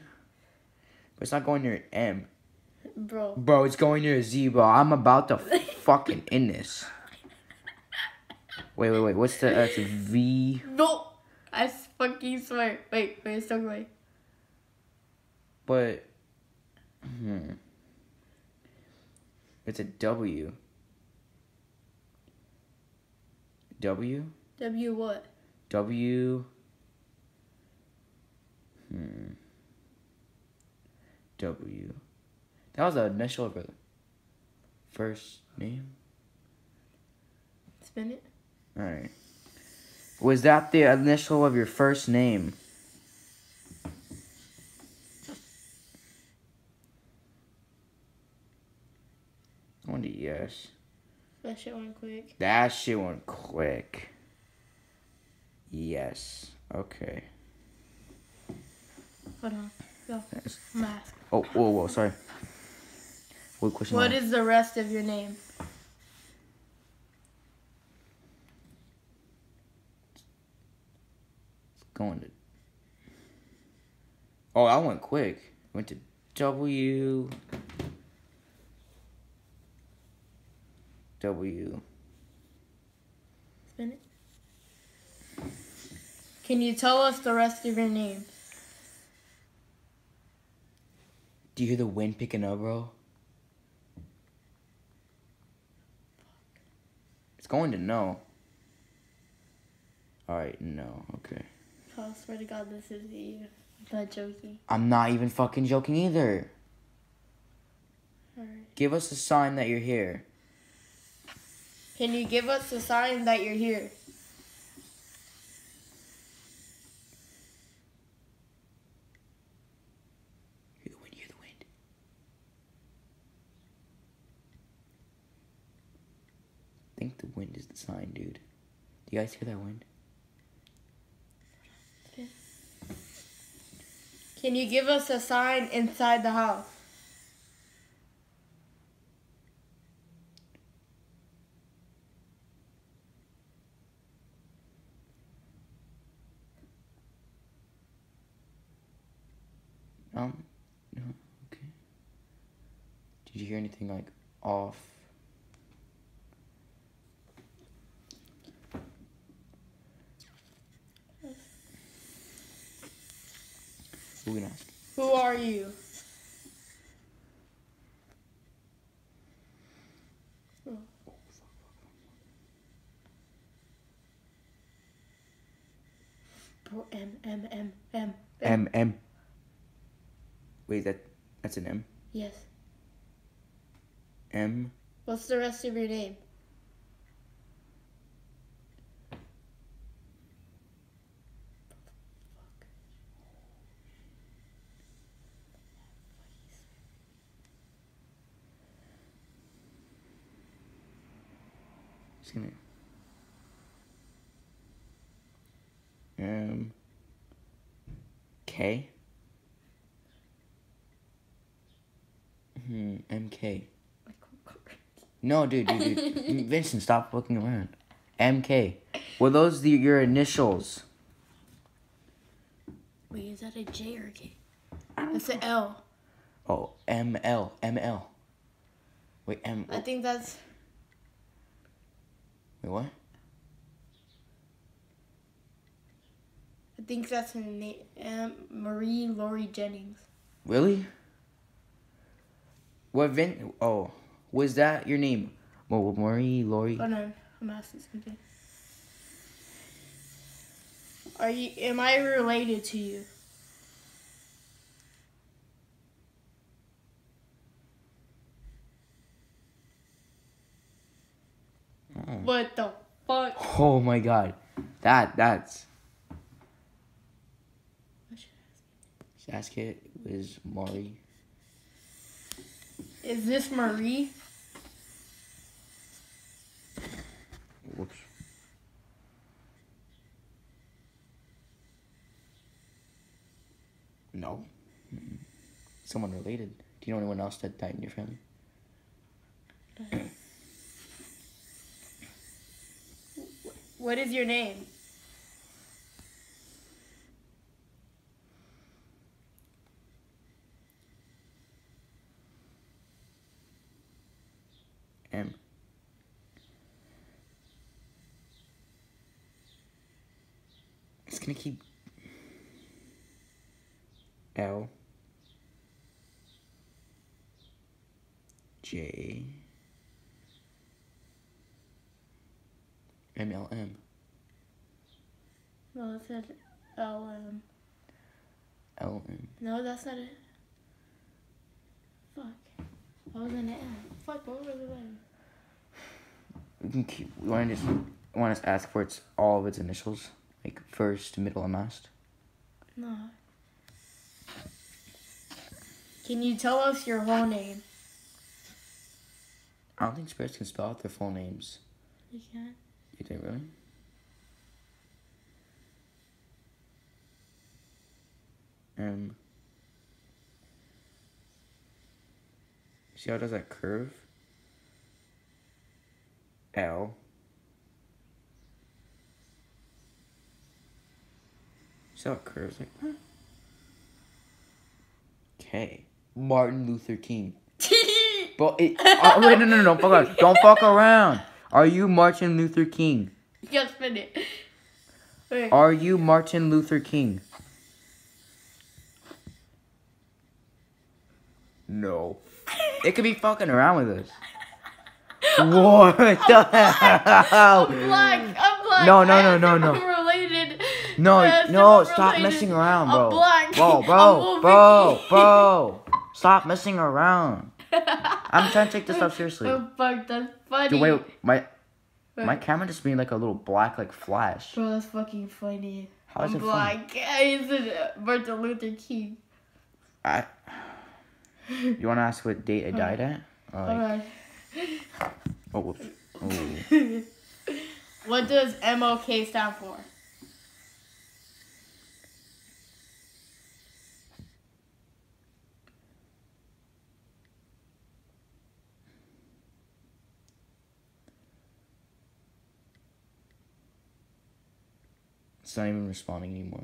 But it's not going near an M. Bro. Bro, it's going near a Z, bro. I'm about to fucking end this. Wait, wait, wait. What's the? Uh, it's V. No! I s- fucking swear. Wait, wait, it's still going. But hmm. It's a W. W? W what? W. Hmm. W. That was the initial of first name. Spin it? Alright. Was that the initial of your first name? I wonder yes. That shit went quick. That shit went quick. Yes. Okay. Hold on. Go. Math. Oh, whoa, whoa, sorry. What question? What is the rest of your name? Going to? Oh, I went quick. Went to W. W. Spin it. Can you tell us the rest of your name? Do you hear the wind picking up, bro? It's going to no. Alright, no. Okay. I swear to God, this is you. I'm not joking. I'm not even fucking joking either. Alright. Give us a sign that you're here. Can you give us a sign that you're here? Hear the wind, hear the wind. I think the wind is the sign, dude. Do you guys hear that wind? Can you give us a sign inside the house? Um, no, okay. Did you hear anything like off? Who we ask? Who are you? Oh, Bro, oh, M M M M. M M. Wait, that that's an M. Yes. M. What's the rest of your name? Just gonna. M. K. Hmm. M K. No, dude, dude, dude. Vincent, stop looking around. M K. Were those the, your initials? Wait, is that a J or a K? That's an L. Oh, M L M L. Wait, M. I think that's Wait, what? I think that's her name. Um, Marie Laurie Jennings. Really? What Vin? Oh, was that your name? Well, Marie Lori. Oh no, I'm asking something. Are you? Am I related to you? Hmm. What the fuck? Oh my God, that that's. Ask it was Maury. Is this Marie? Whoops. No. Mm-mm. Someone related. Do you know anyone else that died in your family? What is your name? M. It's gonna keep L J M L M. No, it said L M. L M. No, that's not it. Fuck. I was in the M. Fuck, what was it then? We can keep. We want to just want us to ask for its all of its initials, like first, middle, and last? No. Can you tell us your whole name? I don't think spirits can spell out their full names. You can. You think really? Um. See how it does that curve? L. How it curves like that? K. Martin Luther King. But it. Uh, oh, wait, no, no, no, don't fuck around. Don't fuck around. Are you Martin Luther King? Just spin it. Wait. Are you Martin Luther King? No. It could be fucking around with us. What the hell? I'm black. I'm black. No, no, no, no, no. No, no, stop messing around, bro. Bro, bro, bro, bro. Stop messing around. I'm trying to take this stuff seriously. Oh, fuck, that's funny. Dude, wait, my my camera just made like a little black like flash. Bro, that's fucking funny. How is I'm it funny? black. He's a uh, Martin Luther King. I, you want to ask what date I died at? Or, like, oh. Oh. What does MLK stand for? It's not even responding anymore.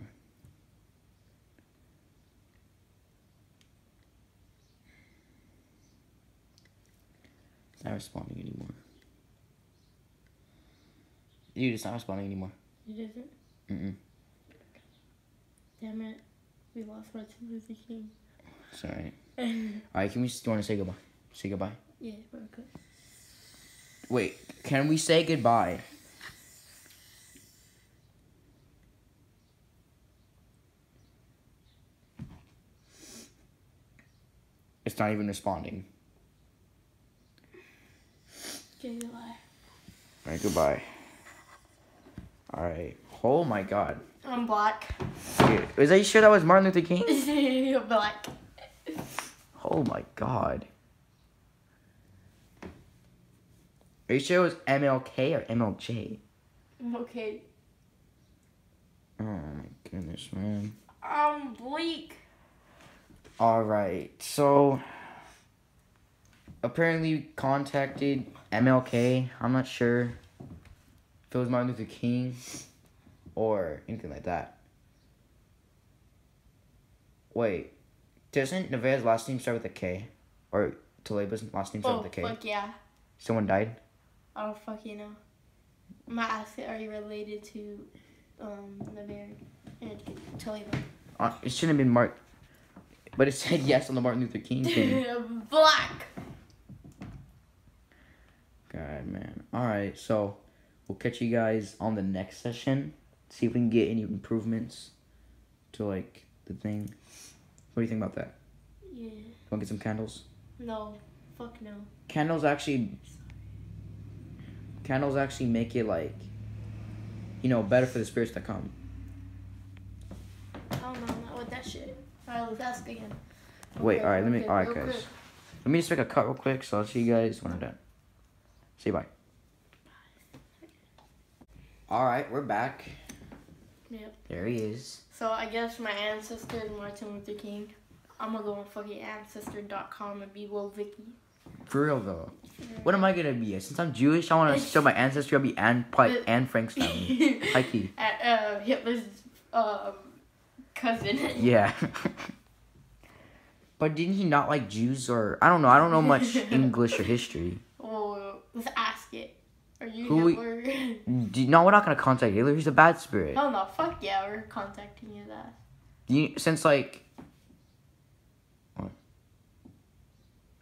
It's not responding anymore. Dude, it's not responding anymore. It isn't. Mm-mm. Damn it. We lost Martin Luther King. It's alright. Alright, can we, do you want to say goodbye? Say goodbye? yeah, we're good. Wait, can we say goodbye? It's not even responding. Okay, goodbye. Alright, goodbye. Alright. Oh my god. I'm black. Dude, was I sure that was Martin Luther King? You're black. Oh my god. Are you sure it was MLK or MLJ? MLK. Oh my goodness, man. I'm bleak. Alright, so apparently contacted MLK. I'm not sure if it was Martin Luther King or anything like that. Wait, doesn't Nevaeh's last name start with a K? Or Toleba's last name start Oh, with a K? fuck yeah. Someone died? I don't fucking know. Ask it, are you related to um the bear and Toledo? Uh, it shouldn't have been Mark. But it said yes on the Martin Luther King thing. black. God, man. Alright, so we'll catch you guys on the next session. See if we can get any improvements to, like, the thing. What do you think about that? Yeah. Want to get some candles? No. Fuck no. Candles actually. Candles actually make it, like, you know, better for the spirits to come. I don't know, not with that shit. Alright, let's ask again. Wait, alright, let me. okay, Alright, guys. quick. Let me just make a cut real quick, so I'll see you guys when I'm done. Say bye. Alright, we're back. Yep. There he is. So I guess my ancestor is Martin Luther King. I'm gonna go on fucking ancestor.com and be Will Vicky. For real though. What am I gonna be? Since I'm Jewish, I wanna show my ancestry. I'll be Anne, probably Anne Frank's family. High key. At, uh, Hitler's um, cousin. Yeah. but didn't he not like Jews or I don't know. I don't know much English or history. Oh, let's ask it. Are you Who we- Hitler? Do, no, we're not gonna contact Hitler. He's a bad spirit. Hell no, fuck yeah, we're contacting you that. You, since like. What?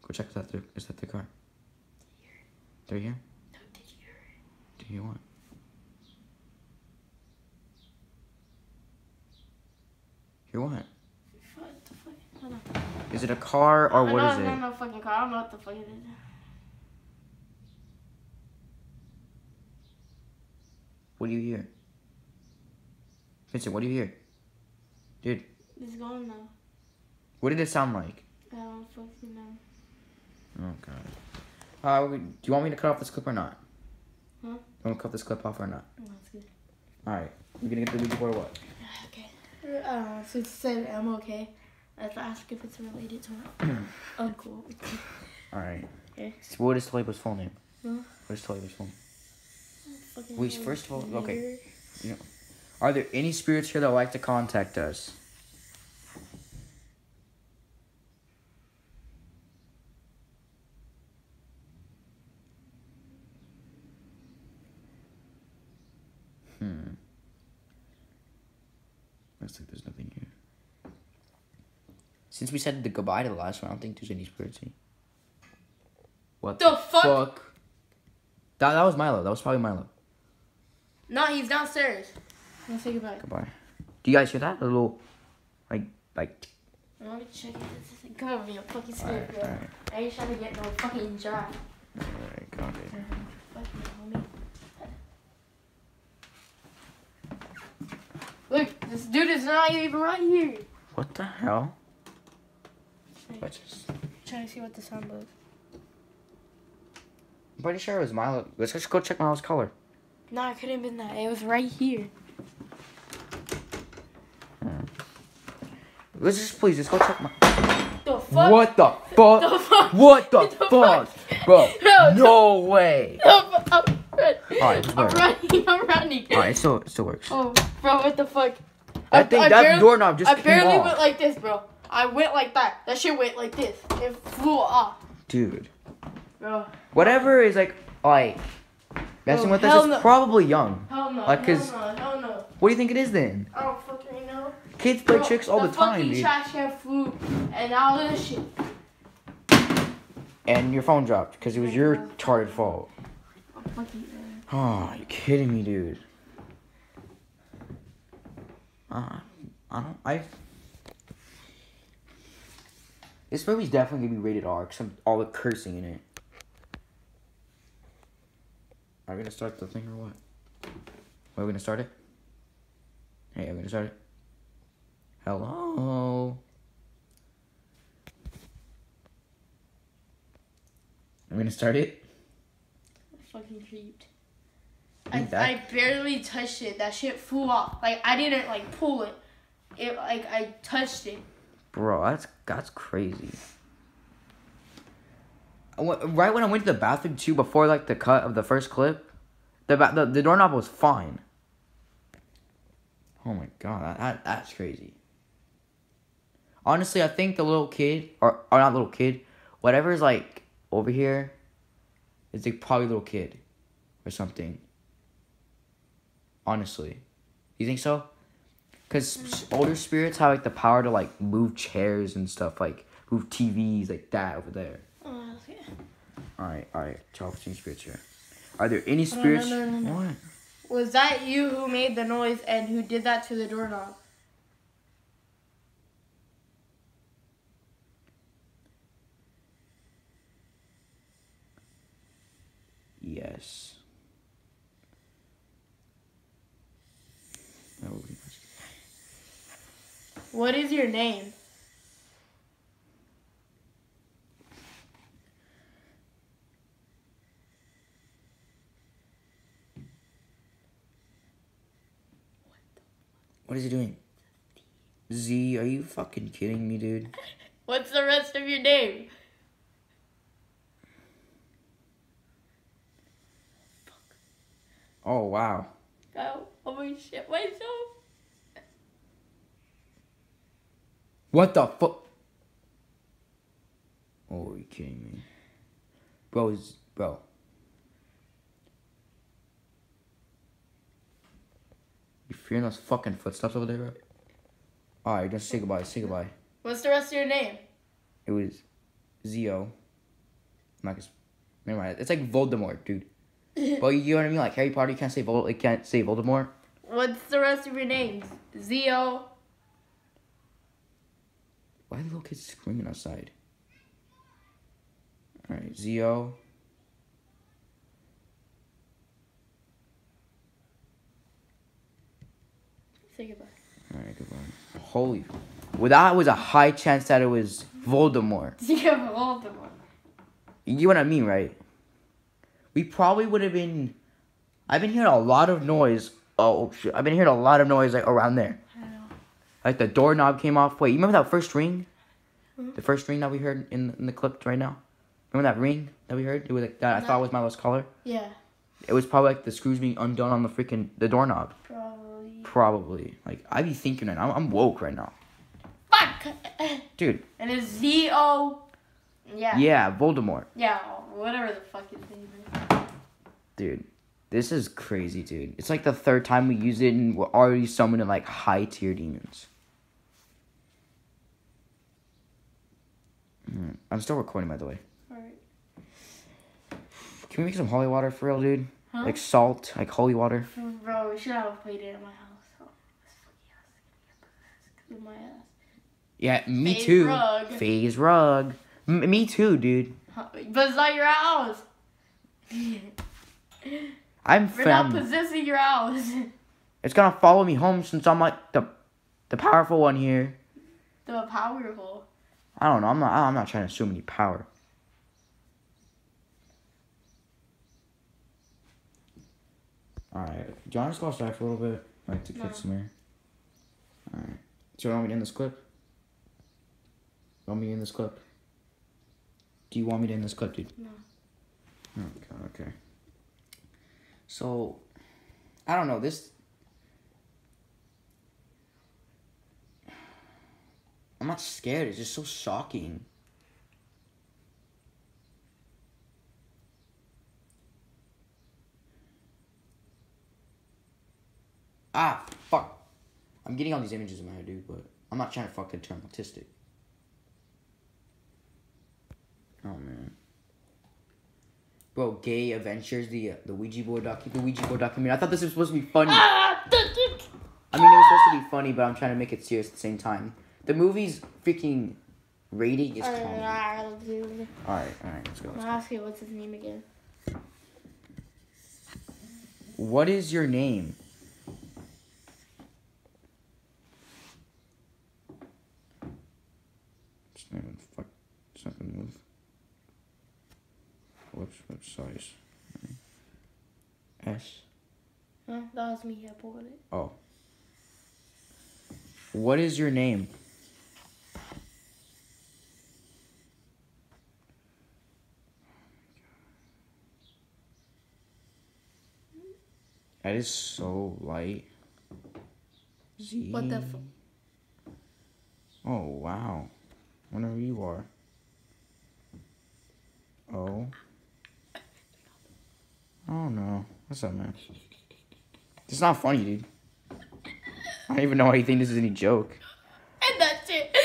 Go check if that their, is that the car. They're here. No, did you hear it? Do you want? Hear what? What the fuck? Is it a car or what no, is it? No, no, fucking car. I don't know what the fuck it is. What do you hear? Vincent, what do you hear? Dude, It's gone now. what did it sound like? I don't fucking know. Oh god. Uh, do you want me to cut off this clip or not? Huh? You want to cut this clip off or not? Oh, that's good. Alright. We're gonna get the Ouija board or what? Okay. Uh, so it said I'm okay. I have to ask if it's related to my uncle. Alright. Okay. So what is Toledo's full name? Huh? What is Toledo's full name? Wait, first of all, okay. weird. Are there any spirits here that would like to contact us? Looks like there's nothing here. Since we said the goodbye to the last one, I don't think there's any spirits here. What The fuck? That, that was Milo. That was probably Milo. No, he's downstairs. Let's say goodbye. Goodbye. Do you guys hear that? A little, like, like. Let me check it. Come over here, fucking Alright, scared, bro. alright, I ain't trying to get no fucking job. alright, got it. Fucking homie. Look, this dude is not even right here. What the hell? What's this? trying to see what the sound was. I'm pretty sure it was Milo. Let's just go check Milo's color. No, it couldn't have been that. It was right here. Hmm. Let's just please just go check my. The fuck? What the fuck? The fuck? What the, The fuck? Bro, No, no way. Fu- I'm, Alright, I'm running. I'm running. Alright, it still, it still works. Oh, bro, what the fuck? That thing, that barely, doorknob just I barely off. went like this, bro. I went like that. That shit went like this. It flew off, Dude. bro. Whatever is like, like, messing with us is no. probably young. Hell no. Like, 'cause- hell no. Hell no. What do you think it is then? I don't fucking know. Kids play Bro, tricks all the, time, dude. The fucking trash can flew, and all this shit. And your phone dropped because it was your retarded fault. Oh, you're kidding me, dude? Uh, I don't. I. This movie's definitely gonna be rated R because all the cursing in it. Are we gonna start the thing or what? Are we gonna start it? Hey, are we gonna start it? Hello. I'm gonna start it. fucking creeped. I, I barely touched it. That shit flew off. Like I didn't like pull it. It like I touched it. Bro, that's that's crazy. Right when I went to the bathroom too, before like the cut of the first clip, the the, the doorknob was fine. Oh my god, that, that that's crazy. Honestly, I think the little kid, or or not little kid, whatever's like over here, is like probably little kid, or something. Honestly, you think so? Because older spirits have like the power to like move chairs and stuff, like move TVs like that over there. Oh, okay. All right, all right. Twelve fifteen spirits here. Are there any spirits? no, no, no. What? Was that you who made the noise and who did that to the doorknob? Yes. That would be nice. What is your name? What is he doing? Z, are you fucking kidding me, dude? What's the rest of your name? Oh wow. Oh, oh my shit myself. What the fuck? Oh, are you kidding me? Bro, is, bro. You fearing those fucking footsteps over there, bro? Alright, just say goodbye, say goodbye. What's the rest of your name? It was Zio. Not gonna. Never mind. It's like Voldemort, dude. but you know what I mean? Like Harry Potter, you can't say Vol. You can't say Voldemort. What's the rest of your name? Zio. Why are the little kids screaming outside? All right, Zio. Say goodbye. All right, goodbye. Holy, well, that was a high chance that it was Voldemort. Yeah, Voldemort. You get what I mean, right? We probably would have been. I've been hearing a lot of noise. Oh, oh shit! I've been hearing a lot of noise like around there. Like the doorknob came off. Wait, you remember that first ring? The first ring that we heard in in the clip right now. Remember that ring that we heard? It was like that. I thought was my last color. Yeah, It was probably like the screws being undone on the freaking the doorknob. probably. Probably. Like I be thinking now. I'm, I'm woke right now, Fuck! dude. And it's Z O. Yeah. Yeah, Voldemort, Yeah, whatever the fuck his name is. dude. This is crazy, dude. It's like the third time we use it, and we're already summoning like high tier demons. Mm, I'm still recording, by the way. Alright. Can we make some holy water for real, dude? Huh? Like salt, like holy water. Bro, we should have played it in my house. Oh, ass. My ass. Yeah, me FaZe too. rug. FaZe Rug. M- me too, dude. Huh, But it's not your house. I'm We're not possessing your house. It's gonna follow me home since I'm like the, the powerful one here. The powerful. I don't know. I'm not. I'm not trying to assume any power. All right. Do you want to just go outside for a little bit, like to get some air? All right. So you want me to end this clip? You want me to end this clip? Do you want me to end this clip, dude? No. Okay. Okay. So, I don't know this. I'm not scared. It's just so shocking. Ah, fuck. I'm getting all these images in my head, dude, but I'm not trying to fucking turn autistic. Oh, man. Bro, Gay Adventures, the uh, the Ouija board docu the Ouija board documentary. I thought this was supposed to be funny. Ah! I mean, it was supposed to be funny, but I'm trying to make it serious at the same time. The movie's freaking rating is comedy. Alright, All right, all right, let's go. I'll ask you what's his name again. What is your name? It's not even fuck. It's not gonna move. Whoops, whoops, size. S. Huh? That was me. I pulled it. Oh. What is your name? That is so light. Z. What the f- Oh wow. Whenever you are. Oh. Oh no. What's up, man? It's not funny, dude. I don't even know why you think this is any joke. And that's it.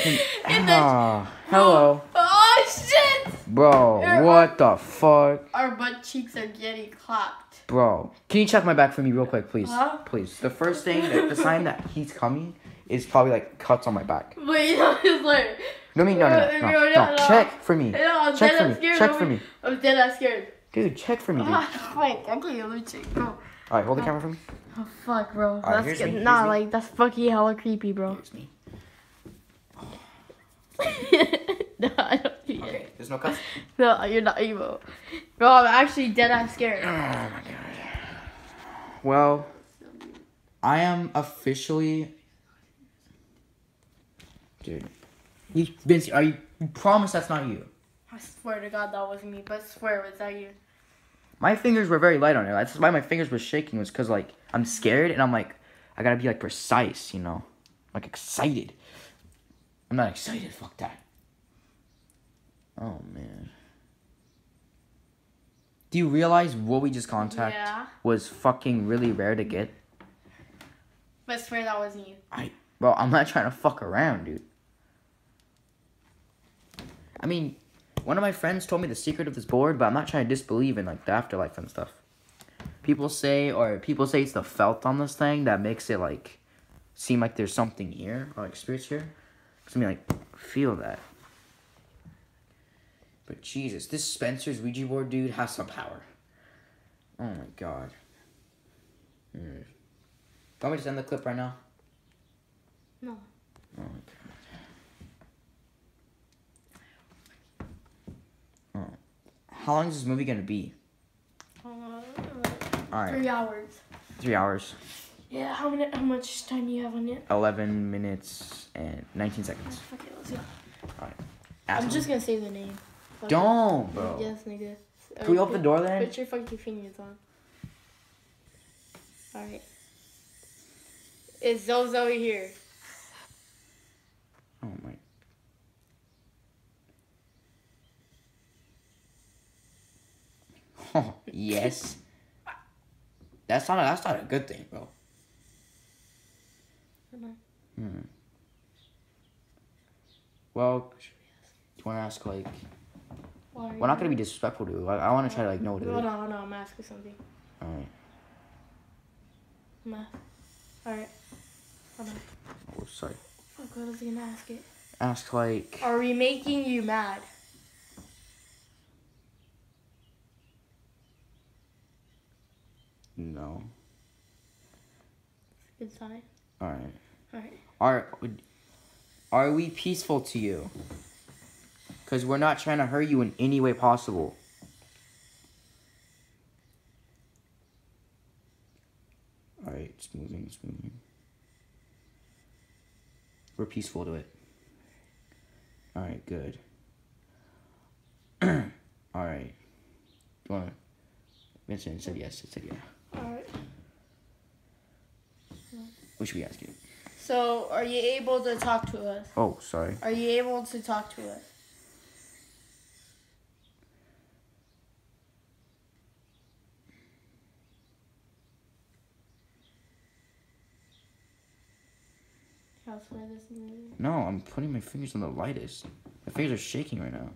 And that Ah, hello. Oh shit! Bro, You're- what the fuck? Our butt cheeks are getting clapped. Bro, can you check my back for me real quick, please? Huh? Please. The first thing, the, the sign that he's coming is probably like cuts on my back. Wait, no, it's like. No, me, no, no, no, no, no. Check for me. No, I'm Check dead for me. scared. Check I'm- for me. I'm dead ass scared. Dude, check for me, dude. Ah, All fuck. Okay, let me check, bro. right, hold the camera for me. Oh, fuck, bro. right, that's here's good. me, Nah, me. like, that's fucking hella creepy, bro. Here's me. no, I don't see it. Okay, there's no cuts. No, you're not emo. Bro, I'm actually dead ass scared. Oh my god. Well, I am officially. Dude, you Vince, are you? You promise that's not you? I swear to God that wasn't me, but swear was that you. My fingers were very light on it. That's why my fingers were shaking. Was because like I'm scared and I'm like, I gotta be like precise, you know, like excited. I'm not excited. Fuck that. Oh man. Do you realize what we just contact Yeah. was fucking really rare to get? But swear that wasn't you. Bro, I'm not trying to fuck around, dude. I mean, one of my friends told me the secret of this board, but I'm not trying to disbelieve in like the afterlife and stuff. People say, or people say it's the felt on this thing that makes it like seem like there's something here or like spirits here. Cause I mean, like, feel that. Jesus, this Spencer's Ouija board dude has some power. Oh my god. Hmm. Want me to send the clip right now? No. Oh, God. Oh. How long is this movie gonna be? Uh, All right, three hours. three hours, Yeah. How many? How much time do you have on it? eleven minutes, and nineteen seconds. Fuck it. Let's go. Asshole. I'm just gonna say the name. Don't, bro. Yes, nigga. Can we open the door then? Put your fucking fingers on. Alright. It's Zozo here. Oh my. Oh yes. That's not a, that's not a good thing, bro. Hmm. Well, do you want to ask like? We're not gonna be disrespectful to you. Like, I want to try to like know what it Hold is. on, hold on. I'm asking something. All right. I'm ask- Alright. Hold on. Oh, sorry. Oh, Fuck, what was I gonna ask it? Ask like. Are we making you mad? No. it's Good sign. All right. Alright. Are are we peaceful to you? Cause we're not trying to hurt you in any way possible. All right, it's moving. It's moving. We're peaceful to it. All right, good. All right. You wanna? Vincent said yes. It said yeah. Alright. What should we ask you? So, are you able to talk to us? Oh, sorry. Are you able to talk to us? How far this movie? No, I'm putting my fingers on the lightest. My fingers are shaking right now.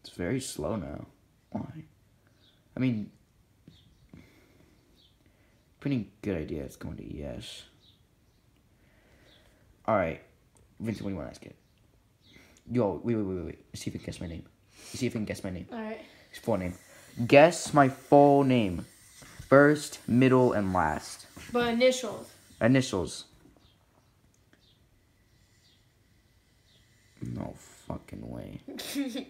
It's very slow now. Why? I mean, pretty good idea. It's going to yes. All right, Vincent, what do you want to ask it? Yo, wait, wait, wait, wait, see if you can guess my name. Let's see if you can guess my name. Alright. His full name. Guess my full name. First, middle, and last. But initials. Initials. No fucking way.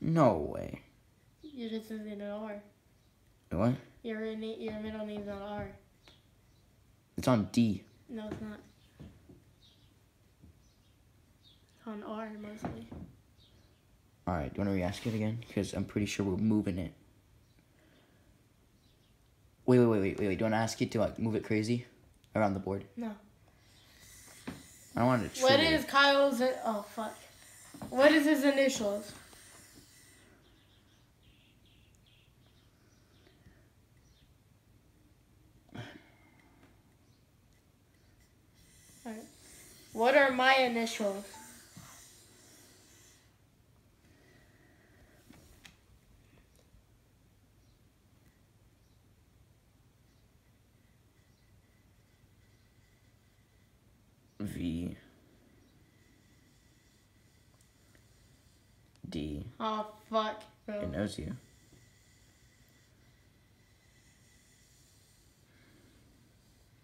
No way. Your just isn't an R. What? Your your middle name's not R. It's on D. No, it's not. It's on R mostly. Alright, do you want to re-ask it again? Because I'm pretty sure we're moving it. Wait, wait, wait, wait, wait, wait. Do you want to ask it to like move it crazy around the board? No. I don't want to What trigger. is Kyle's? Oh fuck. What is his initials? What are my initials? V. D. Oh fuck, bro. It knows you.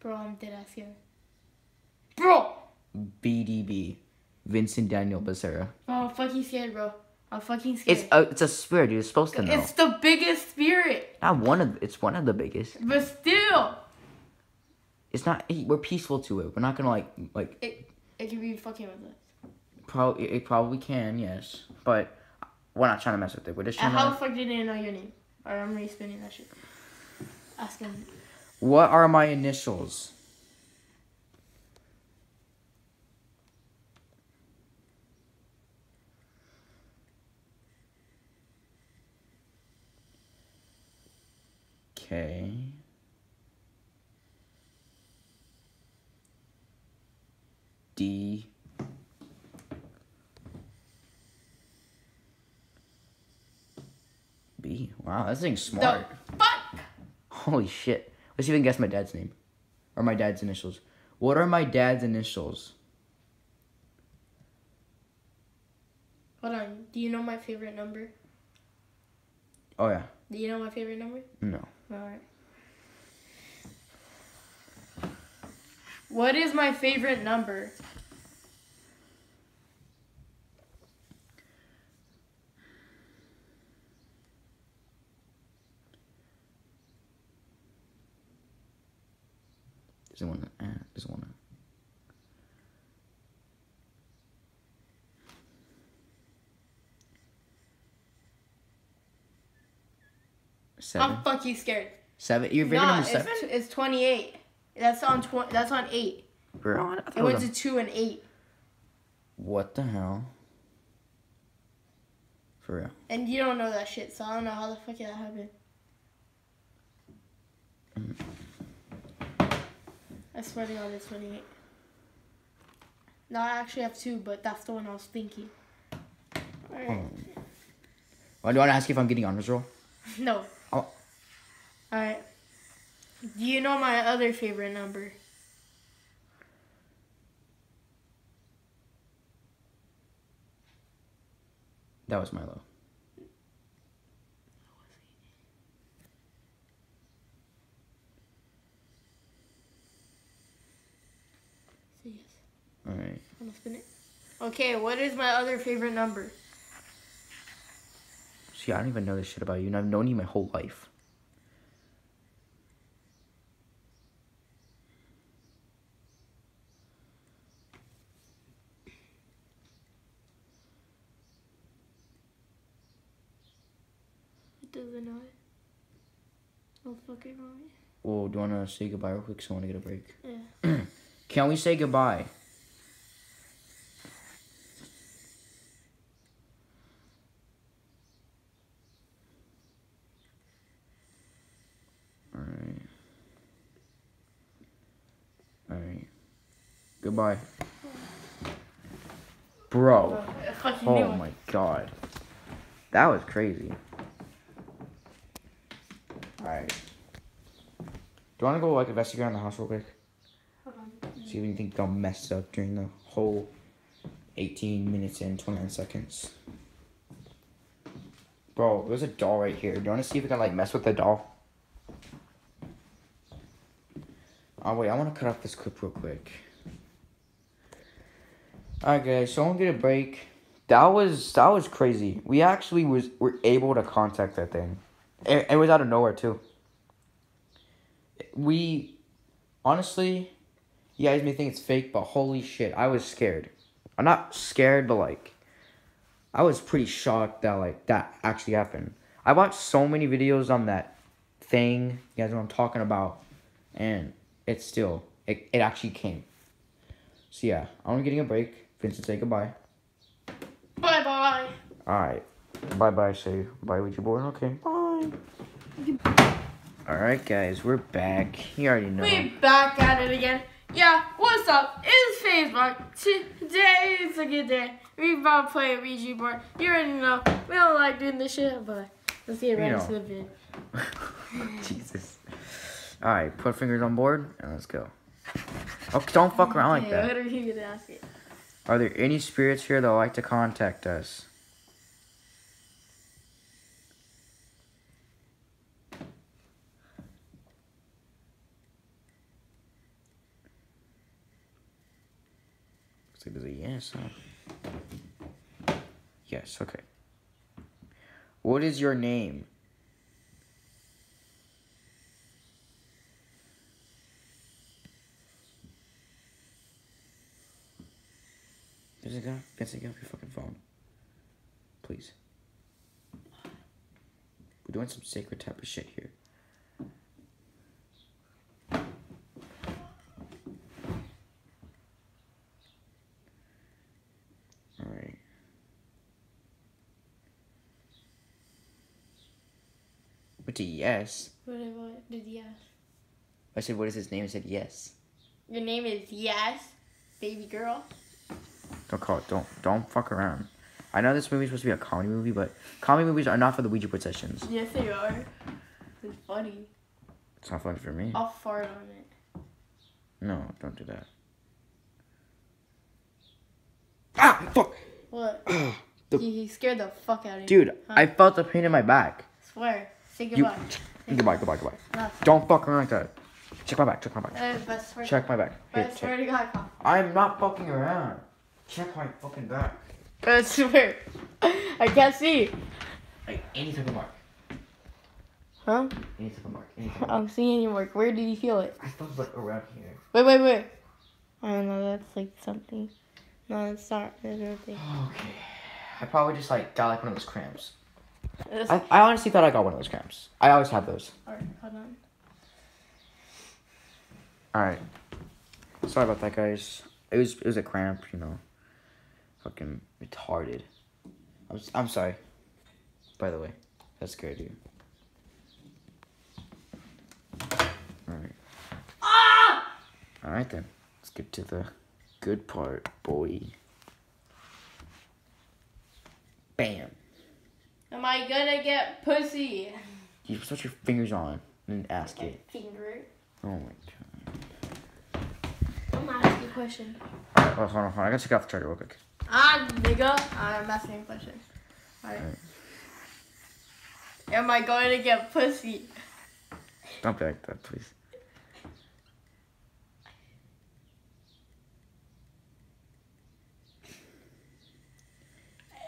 Bro, I'm dead ass scared. Bro! BDB. Vincent Daniel Becerra. Oh, I'm fucking scared, bro. I'm fucking scared. It's a, it's a spirit. You're supposed to know. It's the biggest spirit, Not one of. It's one of the biggest. but still, It's not. We're peaceful to it. We're not gonna like like. it it can be fucking with us. Probably it probably can. Yes, but uh, we're not trying to mess with it. We're just And how the fuck did it know your name? Or I'm respinning that shit. Ask him. What are my initials? Okay. D. B. Wow, that thing's smart. Fuck! Holy shit. Let's see if we can guess my dad's name. Or my dad's initials. What are my dad's initials? Hold on. Do you know my favorite number? Oh yeah. Do you know my favorite number? No. Alright. What is my favorite number? Doesn't want to. Uh, doesn't want to. Seven. I'm fucking scared. seven. Your favorite Nah, number it's, seven? it's 28. That's on tw- That's on 8. We're on. I It it went on- to 2 and 8. What the hell? For real. And you don't know that shit, so I don't know how the fuck that happened. I swear to God, it's 28. No, I actually have two, but that's the one I was thinking. Hmm. Alright. Well, do you want to ask you if I'm getting honors roll? No. Oh. Alright. Do you know my other favorite number? That was my Say yes. All right. I'm gonna spin it. Okay, what is my other favorite number? See, I don't even know this shit about you, and I've known you my whole life. It doesn't know it. Oh, fucking mommy. Well, do you want to say goodbye real quick? So I want to get a break. Yeah. Can we say goodbye? Goodbye. Bro. I fucking knew Oh my god. That was crazy. Alright. Do you want to go like investigate around the house real quick? Hold on. See if anything got messed up during the whole 18 minutes and 29 seconds. Bro, there's a doll right here. Do you want to see if we can like mess with the doll? Oh wait, I want to cut off this clip real quick. Alright guys, so I'm gonna a break. That was that was crazy. We actually was were able to contact that thing. It, it was out of nowhere too. We honestly you guys may think it's fake, but holy shit, I was scared. I'm not scared, but like, I was pretty shocked that like that actually happened. I watched so many videos on that thing. You guys know what I'm talking about, and it still it, it actually came. So yeah, I'm getting a break. Vincent, say goodbye. Bye bye. All right, bye bye. Say bye with your boy. Okay, bye. All right, guys, we're back. You already know. We're back at it again. Yeah, what's up? It's FaZe Rug. Today is a good day. We about to play a Ouija board. You already know. We don't like doing this shit, but let's get right You into the vid. Jesus. All right, put fingers on board and let's go. Okay, don't fuck around like Yeah, that. what are you gonna ask it? Are there any spirits here that would like to contact us? Looks like there's a yes, huh? Yes, okay. What is your name? There's a guy. Vincent, get off your fucking phone. Please. We're doing some sacred type of shit here. Alright. What's a yes? What, what did ask? I said, what is his name? He said yes. Your name is Yes, baby girl. Don't call it. Don't don't fuck around. I know this movie's supposed to be a comedy movie, but comedy movies are not for the Ouija board sessions. Yes, they are. It's funny. It's not funny for me. I'll fart on it. No, don't do that. Ah, fuck, What? The- he, he scared the fuck out of you. dude! Huh? I felt the pain in my back. It's Swear. Say You- goodbye. Goodbye, goodbye, goodbye. No. Don't fuck around like that. Check my back, check my back. Uh, but swear, Check my back. Here, but swear check. to God, I'm not fucking around. Check my fucking back. I swear. I can't see. Like any type of mark. Huh? Any type of mark. Any type of I mark. don't see any mark. Where did you feel it? I felt like around here. Wait, wait, wait. I don't know. That's like something. No, it's not. There's nothing. Okay. I probably just like got like one of those cramps. I, I honestly thought I got one of those cramps. I always have those. Alright, hold on. Alright. Sorry about that guys. It was it was a cramp, you know. Fucking retarded. I'm I'm sorry. By the way. That scared you. Alright. Ah! Alright then. Let's get to the good part, boy. Bam. Am I gonna get pussy? You put your fingers on and ask it. Finger. Oh my god. I'm gonna ask you a question. Alright, hold on, hold on. I gotta check out the charger real quick. Ah, nigga. I'm asking a question. Alright. Am I going to get pussy? Don't be like that, please.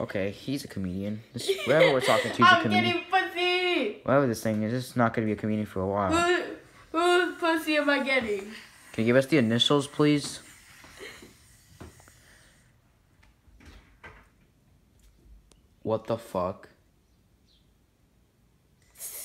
Okay, he's a comedian. This, whoever we're talking to is a I'm comedian. getting pussy. Whatever this thing is, this is not gonna be a comedian for a while. Who, whose pussy am I getting? Can you give us the initials, please? What the fuck?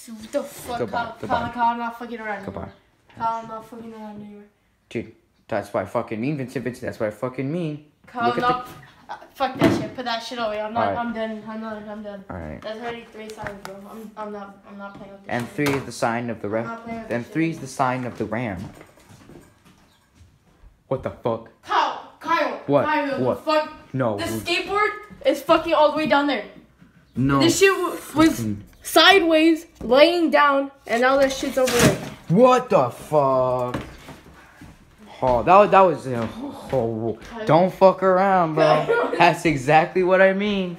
What the fuck? Goodbye, Kyle, goodbye. Kyle, Kyle, I'm not fucking around Goodbye. anymore. Kyle, I'm not fucking around anymore. Dude, that's what I fucking mean, Vincent Vincent. That's what I fucking mean. Kyle, Look not. Uh, fuck that shit. Put that shit away. I'm not. Alright. I'm done. I'm done. I'm done. Alright. That's already three signs, bro. I'm. I'm not. I'm not playing with this. And shit. three is the sign of the ram. not And three shit. is the sign of the ram. What the fuck? Kyle, Kyle, What? Kyle, What? the fuck? No. The skateboard is fucking all the way down there. No. This shit was sideways, laying down, and now that shit's over there. What the fuck? Oh, that was that was. Uh, oh, don't fuck around, bro. That's exactly what I mean.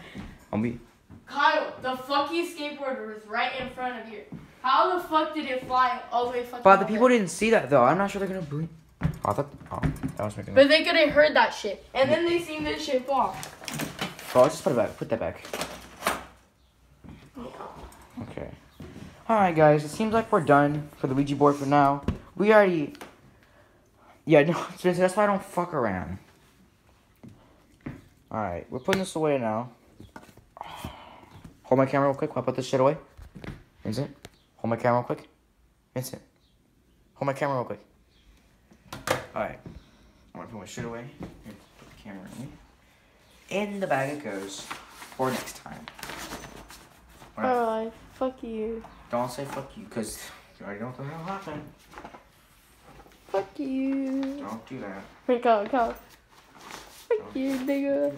I'll be. Kyle, the fucking skateboard was right in front of you. How the fuck did it fly all the way fucking? But the people there? didn't see that though. I'm not sure they're gonna believe. Oh, I thought. Oh, that was making. But they could have heard that shit, and then they seen this shit fall. Oh, just put it back. Put that back. Okay. Alright, guys. It seems like we're done for the Ouija board for now. We already. Yeah, no, that's why I don't fuck around. Alright, we're putting this away now. Hold my camera real quick while I put this shit away. Vincent, hold my camera real quick. Vincent, hold my camera real quick. Alright. I'm gonna put my shit away. Here, put the camera in. In the bag it goes. For next time. Alright. Fuck you. Don't say fuck you, because you already know what's gonna happen. Fuck you. Don't do that. Wait, Kyle, Kyle. Fuck you, nigga.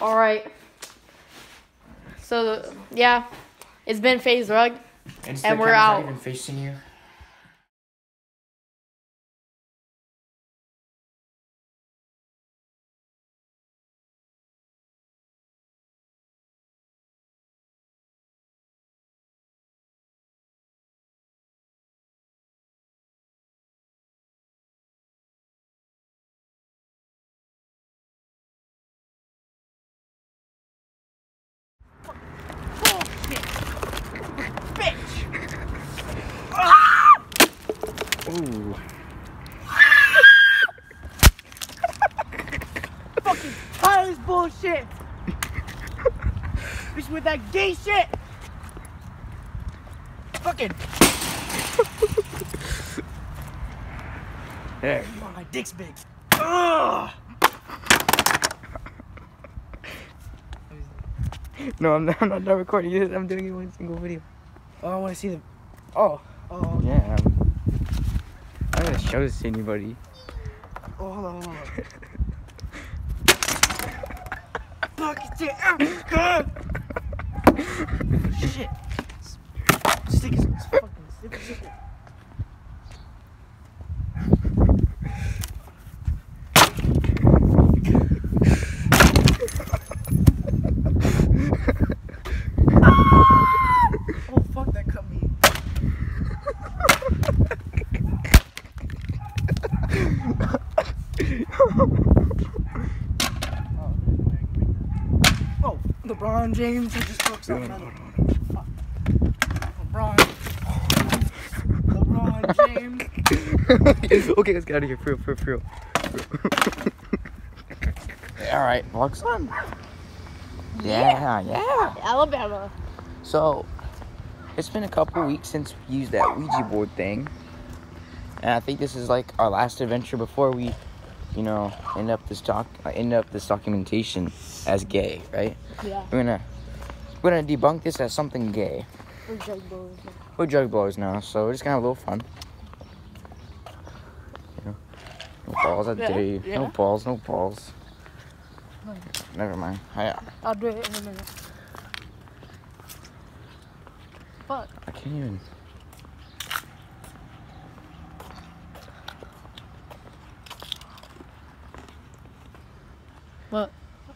Alright. So, yeah. It's been FaZe Rug. And, And we're out. Not even facing you. Ooh. Tired of this bullshit. Bitch with that gay shit. Fucking. There. Oh, dick's big. Ugh. No, I'm not, I'm not done recording it. I'm doing it one single video. Oh, I want to see the. Oh. Oh. Yeah. I'm, I'm gonna show this to anybody. Oh, hold on, hold on. Fuck it. Ah, Shit. Stick is fucking stick, stick. it. Oh LeBron James, he just broke something. out of- LeBron. LeBron James. okay, let's get out of here. For real, for real, for real. All right, vlog's on. Yeah, yeah. Alabama. So, it's been a couple weeks since we used that Ouija board thing. And I think this is like our last adventure before we, you know, end up this doc, uh, end up this documentation as gay, right? Yeah. We're gonna, we're gonna debunk this as something gay. We're drug boys. We're drug blowers now, so we're just gonna have a little fun. You know, no balls, I Yeah, dare you. No balls, no balls. Never mind. I, I'll do it in a minute. Fuck. I can't even.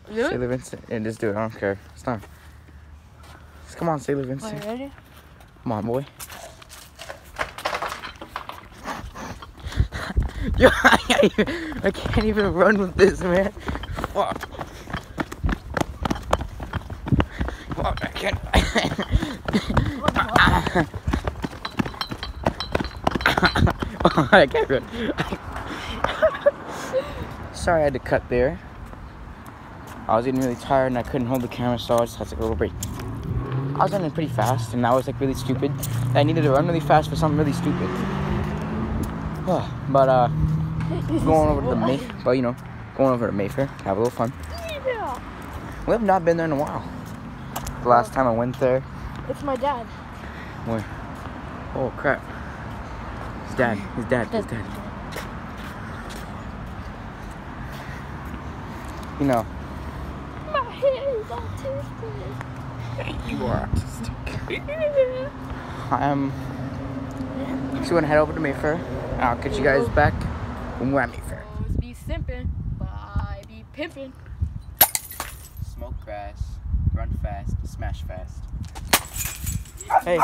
What? Sailor Vincent. Yeah, just do it. I don't care. It's not. Just come on, Sailor Vincent. Wait, ready? Come on, boy. Yo, I can't, even, I can't even run with this, man. Fuck. Fuck, I can't. I can't run. Sorry, I had to cut there. I was getting really tired and I couldn't hold the camera, so I just had to take a little break. I was running pretty fast, and that was like really stupid. I needed to run really fast for something really stupid. but uh, going over to the May, but you know, going over to Mayfair, have a little fun. Yeah. We have not been there in a while. The last time I went there, It's my dad. where? Oh crap! His dad, his dad, his dad. You know, My hair is autistic. you are autistic. Um, so we're gonna head over to Mayfair. I'll catch you guys back when we're at Mayfair. Always be simping, but I be pimping. Smoke grass, run fast, smash fast. Hey.